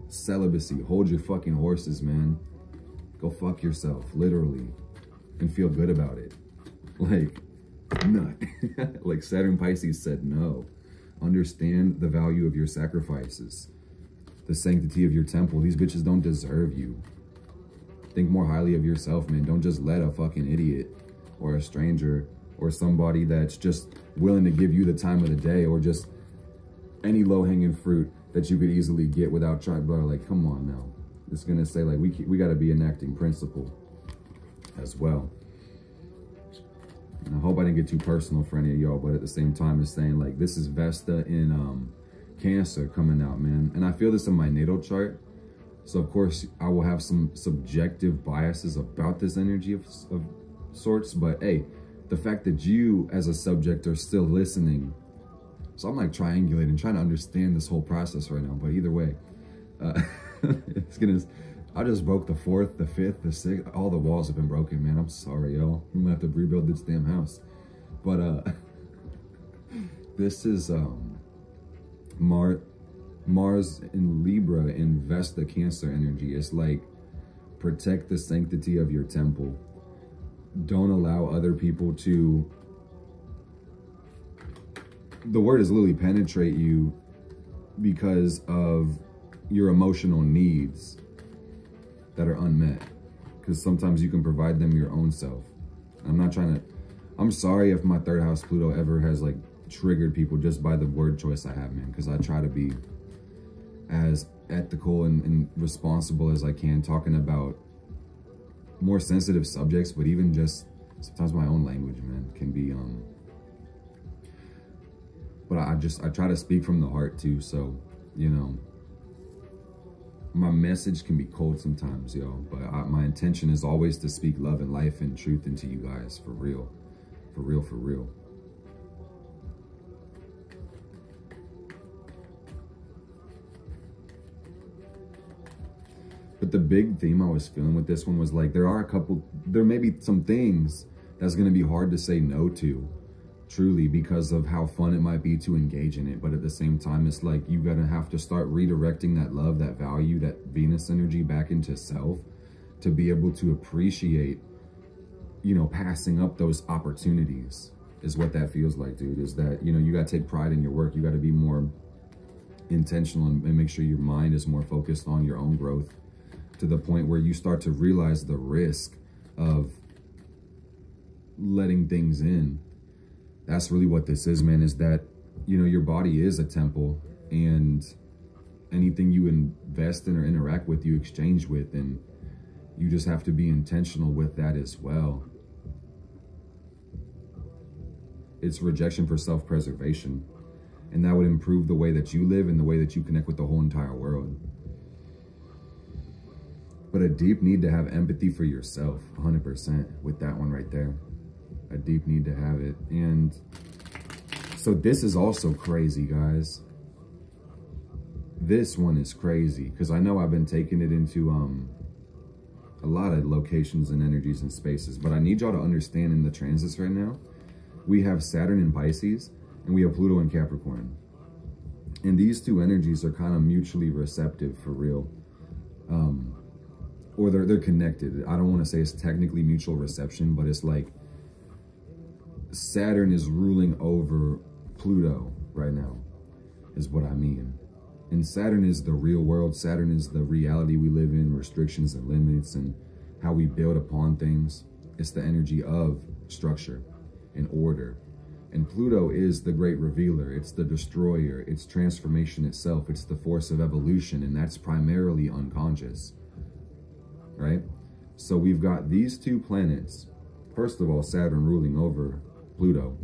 Celibacy, hold your fucking horses, man. Go fuck yourself, literally, and feel good about it. Like, nut. like Saturn Pisces said, no. Understand the value of your sacrifices, the sanctity of your temple. These bitches don't deserve you. Think more highly of yourself, man. Don't just let a fucking idiot or a stranger or somebody that's just willing to give you the time of the day or just any low-hanging fruit that you could easily get without trying, but like, come on now. It's to say like, we, we got to be enacting principle as well. And I hope I didn't get too personal for any of y'all, but at the same time, it's saying like, this is Vesta in um, Cancer coming out, man. And I feel this in my natal chart. So of course, I will have some subjective biases about this energy of, of sorts, but hey, the fact that you as a subject are still listening. So I'm like triangulating, trying to understand this whole process right now. But either way, uh, it's gonna, I just broke the fourth, the fifth, the sixth. All the walls have been broken, man. I'm sorry, y'all. I'm gonna have to rebuild this damn house. But uh, this is um, Mar Mars in Libra in Vesta Cancer energy. It's like protect the sanctity of your temple don't allow other people to the word is literally penetrate you because of your emotional needs that are unmet. Because sometimes you can provide them your own self. I'm not trying to i'm sorry if my third house pluto ever has like triggered people just by the word choice i have man because i try to be as ethical and, and responsible as i can talking about more sensitive subjects, but even just sometimes my own language, man, can be, um, but I just, I try to speak from the heart too. So, you know, my message can be cold sometimes, yo, but I, my intention is always to speak love and life and truth into you guys for real, for real, for real. But the big theme I was feeling with this one was like, there are a couple, there may be some things that's going to be hard to say no to, truly, because of how fun it might be to engage in it. But at the same time, it's like you gotta have to start redirecting that love, that value, that Venus energy back into self to be able to appreciate, you know, passing up those opportunities is what that feels like, dude. Is that, you know, you got to take pride in your work. You got to be more intentional and, and make sure your mind is more focused on your own growth to the point where you start to realize the risk of letting things in. That's really what this is, man, is that, you know, your body is a temple and anything you invest in or interact with, you exchange with. And you just have to be intentional with that as well. It's rejection for self-preservation. And that would improve the way that you live and the way that you connect with the whole entire world. But a deep need to have empathy for yourself, 100% with that one right there. A deep need to have it. And so this is also crazy, guys. This one is crazy because I know I've been taking it into um, a lot of locations and energies and spaces, but I need y'all to understand in the transits right now, we have Saturn in Pisces and we have Pluto in Capricorn. And these two energies are kind of mutually receptive for real. Um, or they're, they're connected. I don't want to say it's technically mutual reception, but it's like Saturn is ruling over Pluto right now, is what I mean. And Saturn is the real world. Saturn is the reality we live in, restrictions and limits and how we build upon things. It's the energy of structure and order. And Pluto is the great revealer. It's the destroyer. It's transformation itself. It's the force of evolution. And that's primarily unconscious, right? So we've got these two planets. First of all, Saturn ruling over Pluto.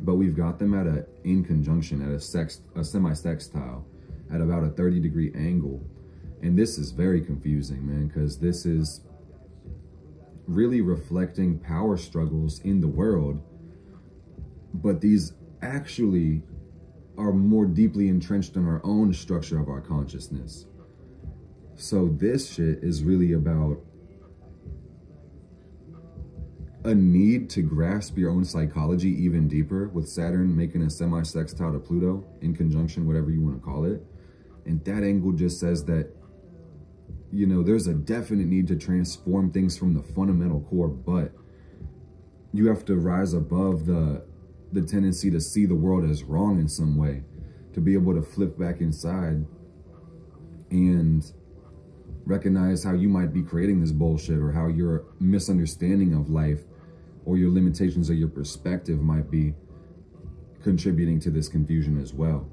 But we've got them at a in conjunction, at a, sext, a semi-sextile at about a 30 degree angle. And this is very confusing, man, because this is really reflecting power struggles in the world. But these actually are more deeply entrenched in our own structure of our consciousness. So this shit is really about a need to grasp your own psychology even deeper with Saturn making a semi-sextile to Pluto in conjunction, whatever you want to call it. And that angle just says that, you know, there's a definite need to transform things from the fundamental core, but you have to rise above the the tendency to see the world as wrong in some way, to be able to flip back inside and recognize how you might be creating this bullshit or how your misunderstanding of life or your limitations or your perspective might be contributing to this confusion as well.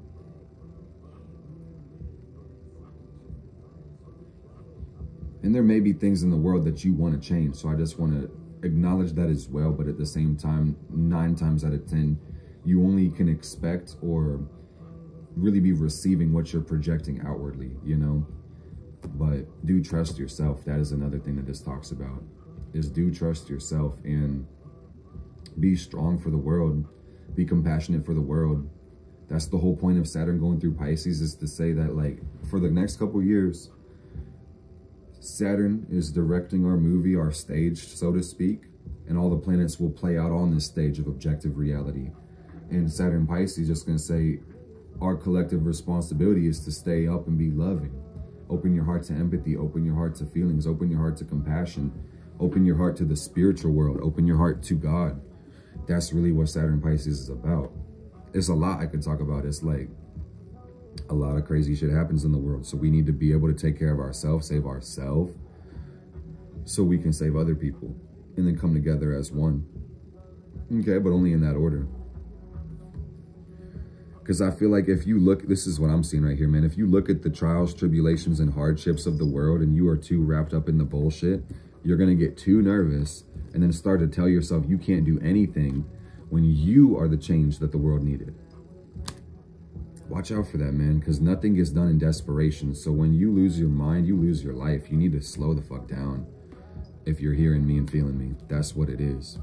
And there may be things in the world that you want to change. So I just want to acknowledge that as well. But at the same time, nine times out of 10, you only can expect or really be receiving what you're projecting outwardly, you know? But do trust yourself. That is another thing that this talks about is do trust yourself and be strong for the world. Be compassionate for the world. That's the whole point of Saturn going through Pisces is to say that like for the next couple years, Saturn is directing our movie, our stage, so to speak, and all the planets will play out on this stage of objective reality. And Saturn Pisces just going to say, our collective responsibility is to stay up and be loving. Open your heart to empathy, open your heart to feelings, open your heart to compassion, open your heart to the spiritual world, open your heart to God. That's really what Saturn Pisces is about. It's a lot I could talk about. It's like a lot of crazy shit happens in the world. So we need to be able to take care of ourselves, save ourselves, so we can save other people and then come together as one. Okay, but only in that order. Because I feel like if you look, this is what I'm seeing right here, man. If you look at the trials, tribulations, and hardships of the world and you are too wrapped up in the bullshit, you're going to get too nervous and then start to tell yourself you can't do anything when you are the change that the world needed watch out for that, man, because nothing gets done in desperation. So when you lose your mind, you lose your life. You need to slow the fuck down if you're hearing me and feeling me. That's what it is.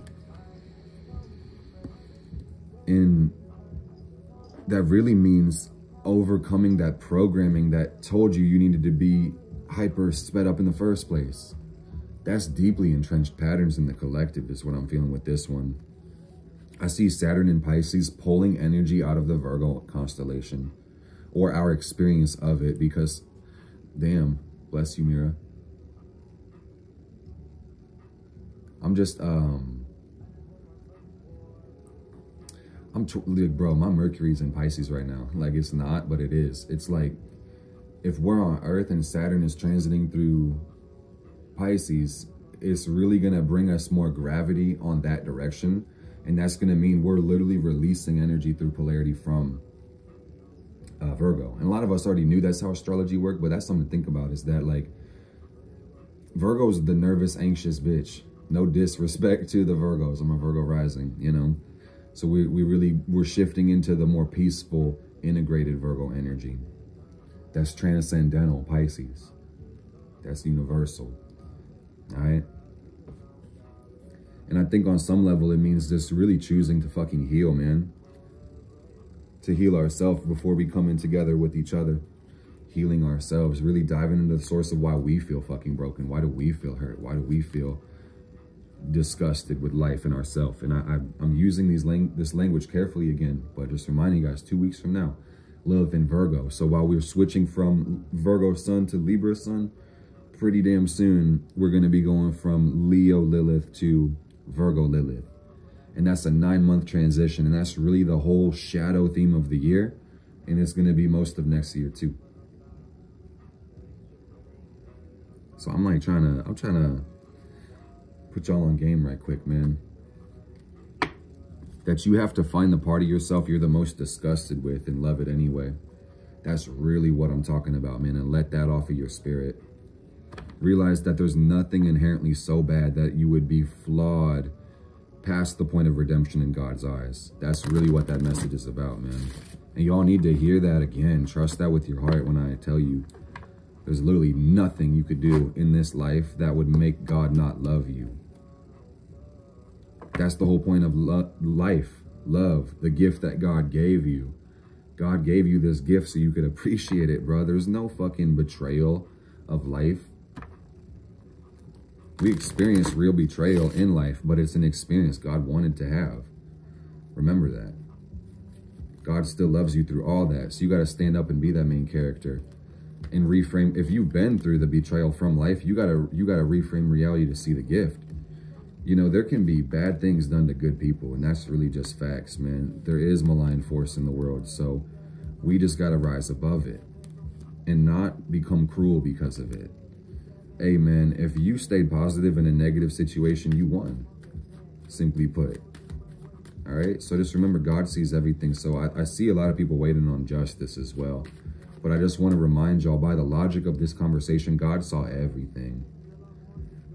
And that really means overcoming that programming that told you you needed to be hyper sped up in the first place. That's deeply entrenched patterns in the collective is what I'm feeling with this one. I see Saturn in Pisces pulling energy out of the Virgo constellation or our experience of it because, damn, bless you, Mira. I'm just, um, I'm like, bro, my Mercury's in Pisces right now. Like it's not, but it is. It's like if we're on Earth and Saturn is transiting through Pisces, it's really gonna bring us more gravity on that direction. And that's gonna mean we're literally releasing energy through polarity from uh, Virgo. And a lot of us already knew that's how astrology worked, but that's something to think about is that like Virgo's the nervous, anxious bitch. No disrespect to the Virgos. I'm a Virgo rising, you know? So we, we really, we're shifting into the more peaceful, integrated Virgo energy. That's transcendental Pisces. That's universal. All right. And I think on some level, it means just really choosing to fucking heal, man. To heal ourselves before we come in together with each other. Healing ourselves, really diving into the source of why we feel fucking broken. Why do we feel hurt? Why do we feel disgusted with life and ourselves? And I, am using these lang this language carefully again, but just reminding you guys, two weeks from now, Lilith in Virgo. So while we're switching from Virgo Sun to Libra Sun, pretty damn soon, we're going to be going from Leo Lilith to Virgo Lilith. And that's a nine month transition. And that's really the whole shadow theme of the year. And it's going to be most of next year too. So I'm like trying to, I'm trying to put y'all on game right quick, man. That you have to find the part of yourself you're the most disgusted with and love it anyway. That's really what I'm talking about, man. And let that off of your spirit. Realize that there's nothing inherently so bad that you would be flawed past the point of redemption in God's eyes. That's really what that message is about, man. And y'all need to hear that again. Trust that with your heart when I tell you there's literally nothing you could do in this life that would make God not love you. That's the whole point of lo life, love, the gift that God gave you. God gave you this gift so you could appreciate it, bro. There's no fucking betrayal of life. We experience real betrayal in life, but it's an experience God wanted to have. Remember that. God still loves you through all that. So you got to stand up and be that main character and reframe. If you've been through the betrayal from life, you got to you got to reframe reality to see the gift. You know, there can be bad things done to good people, and that's really just facts, man. There is malign force in the world, so we just got to rise above it and not become cruel because of it hey man, if you stayed positive in a negative situation, you won. Simply put. All right. So just remember, God sees everything. So I, I see a lot of people waiting on justice as well. But I just want to remind y'all by the logic of this conversation, God saw everything.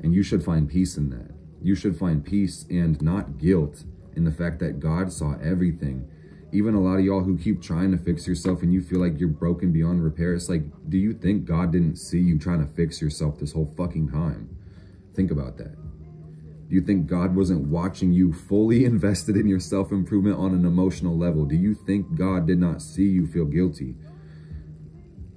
And you should find peace in that. You should find peace and not guilt in the fact that God saw everything even a lot of y'all who keep trying to fix yourself and you feel like you're broken beyond repair, it's like, do you think God didn't see you trying to fix yourself this whole fucking time? Think about that. Do you think God wasn't watching you fully invested in your self-improvement on an emotional level? Do you think God did not see you feel guilty?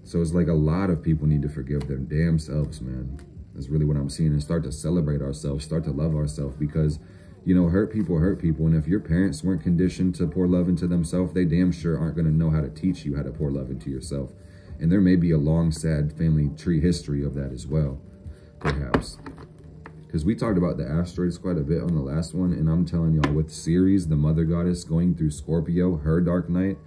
So it's like a lot of people need to forgive their damn selves, man. That's really what I'm seeing and start to celebrate ourselves, start to love ourselves because you know, hurt people hurt people. And if your parents weren't conditioned to pour love into themselves, they damn sure aren't going to know how to teach you how to pour love into yourself. And there may be a long, sad family tree history of that as well, perhaps. Because we talked about the asteroids quite a bit on the last one. And I'm telling y'all, with Ceres, the mother goddess, going through Scorpio, her dark night,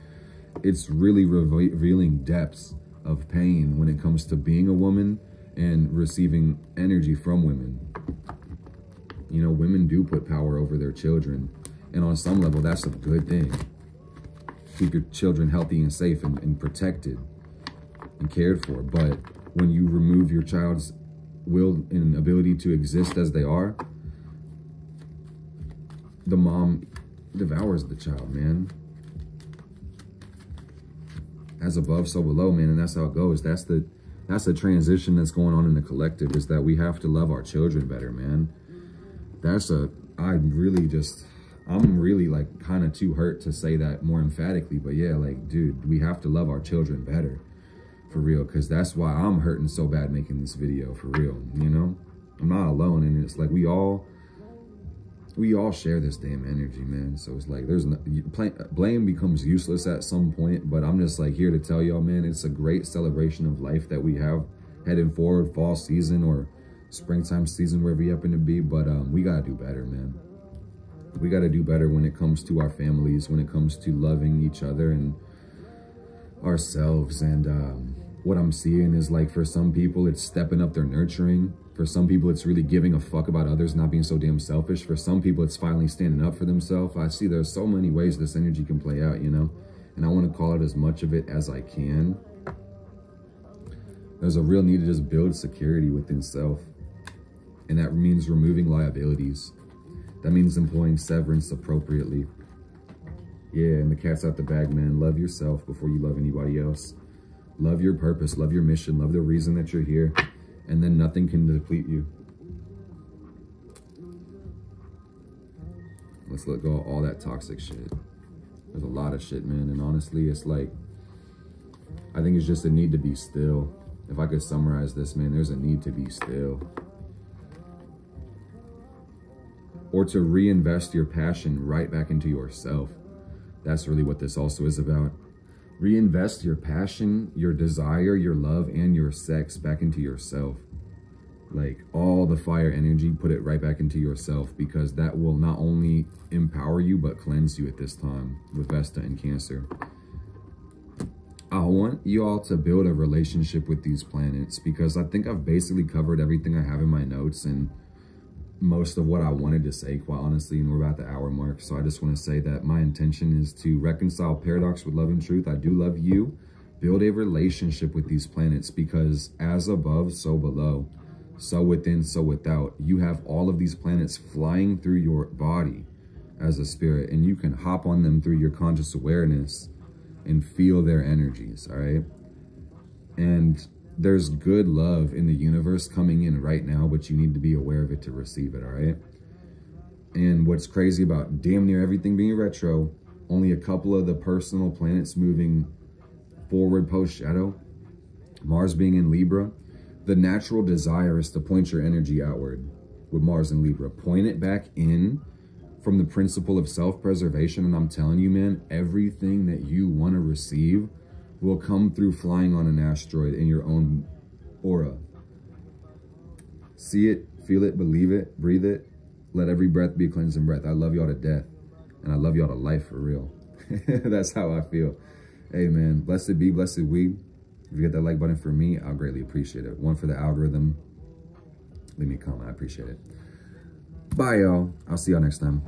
it's really revealing depths of pain when it comes to being a woman and receiving energy from women. You know, women do put power over their children. And on some level, that's a good thing. Keep your children healthy and safe and, and protected and cared for. But when you remove your child's will and ability to exist as they are, the mom devours the child, man. As above, so below, man. And that's how it goes. That's the that's the transition that's going on in the collective is that we have to love our children better, man that's a, I'm really just, I'm really like kind of too hurt to say that more emphatically, but yeah, like, dude, we have to love our children better for real. Cause that's why I'm hurting so bad making this video for real, you know? I'm not alone. And it's like, we all, we all share this damn energy, man. So it's like, there's no, blame becomes useless at some point, but I'm just like here to tell y'all, man, it's a great celebration of life that we have heading forward fall season or springtime season, wherever you happen to be. But um, we got to do better, man. we got to do better when it comes to our families, when it comes to loving each other and ourselves. And um, what I'm seeing is like for some people, it's stepping up their nurturing. For some people, it's really giving a fuck about others, not being so damn selfish. For some people, it's finally standing up for themselves. I see there's so many ways this energy can play out, you know? And I want to call out as much of it as I can. There's a real need to just build security within self. And that means removing liabilities. That means employing severance appropriately. Yeah, and the cat's out the bag, man. Love yourself before you love anybody else. Love your purpose, love your mission, love the reason that you're here. And then nothing can deplete you. Let's let go of all that toxic shit. There's a lot of shit, man. And honestly, it's like, I think it's just a need to be still. If I could summarize this, man, there's a need to be still. Or to reinvest your passion right back into yourself. That's really what this also is about. Reinvest your passion, your desire, your love, and your sex back into yourself. Like all the fire energy, put it right back into yourself because that will not only empower you, but cleanse you at this time with Vesta and Cancer. I want you all to build a relationship with these planets because I think I've basically covered everything I have in my notes and most of what I wanted to say, quite honestly, and we're about the hour mark. So I just want to say that my intention is to reconcile paradox with love and truth. I do love you. Build a relationship with these planets because as above, so below, so within, so without. You have all of these planets flying through your body as a spirit, and you can hop on them through your conscious awareness and feel their energies, all right? And there's good love in the universe coming in right now, but you need to be aware of it to receive it, all right? And what's crazy about damn near everything being retro, only a couple of the personal planets moving forward post shadow, Mars being in Libra, the natural desire is to point your energy outward with Mars in Libra. Point it back in from the principle of self-preservation. And I'm telling you, man, everything that you want to receive will come through flying on an asteroid in your own aura. See it, feel it, believe it, breathe it. Let every breath be a cleansing breath. I love y'all to death. And I love y'all to life for real. That's how I feel. Man, blessed be, blessed we. If you hit that like button for me, I'll greatly appreciate it. One for the algorithm. Leave me a comment. I appreciate it. Bye, y'all. I'll see y'all next time.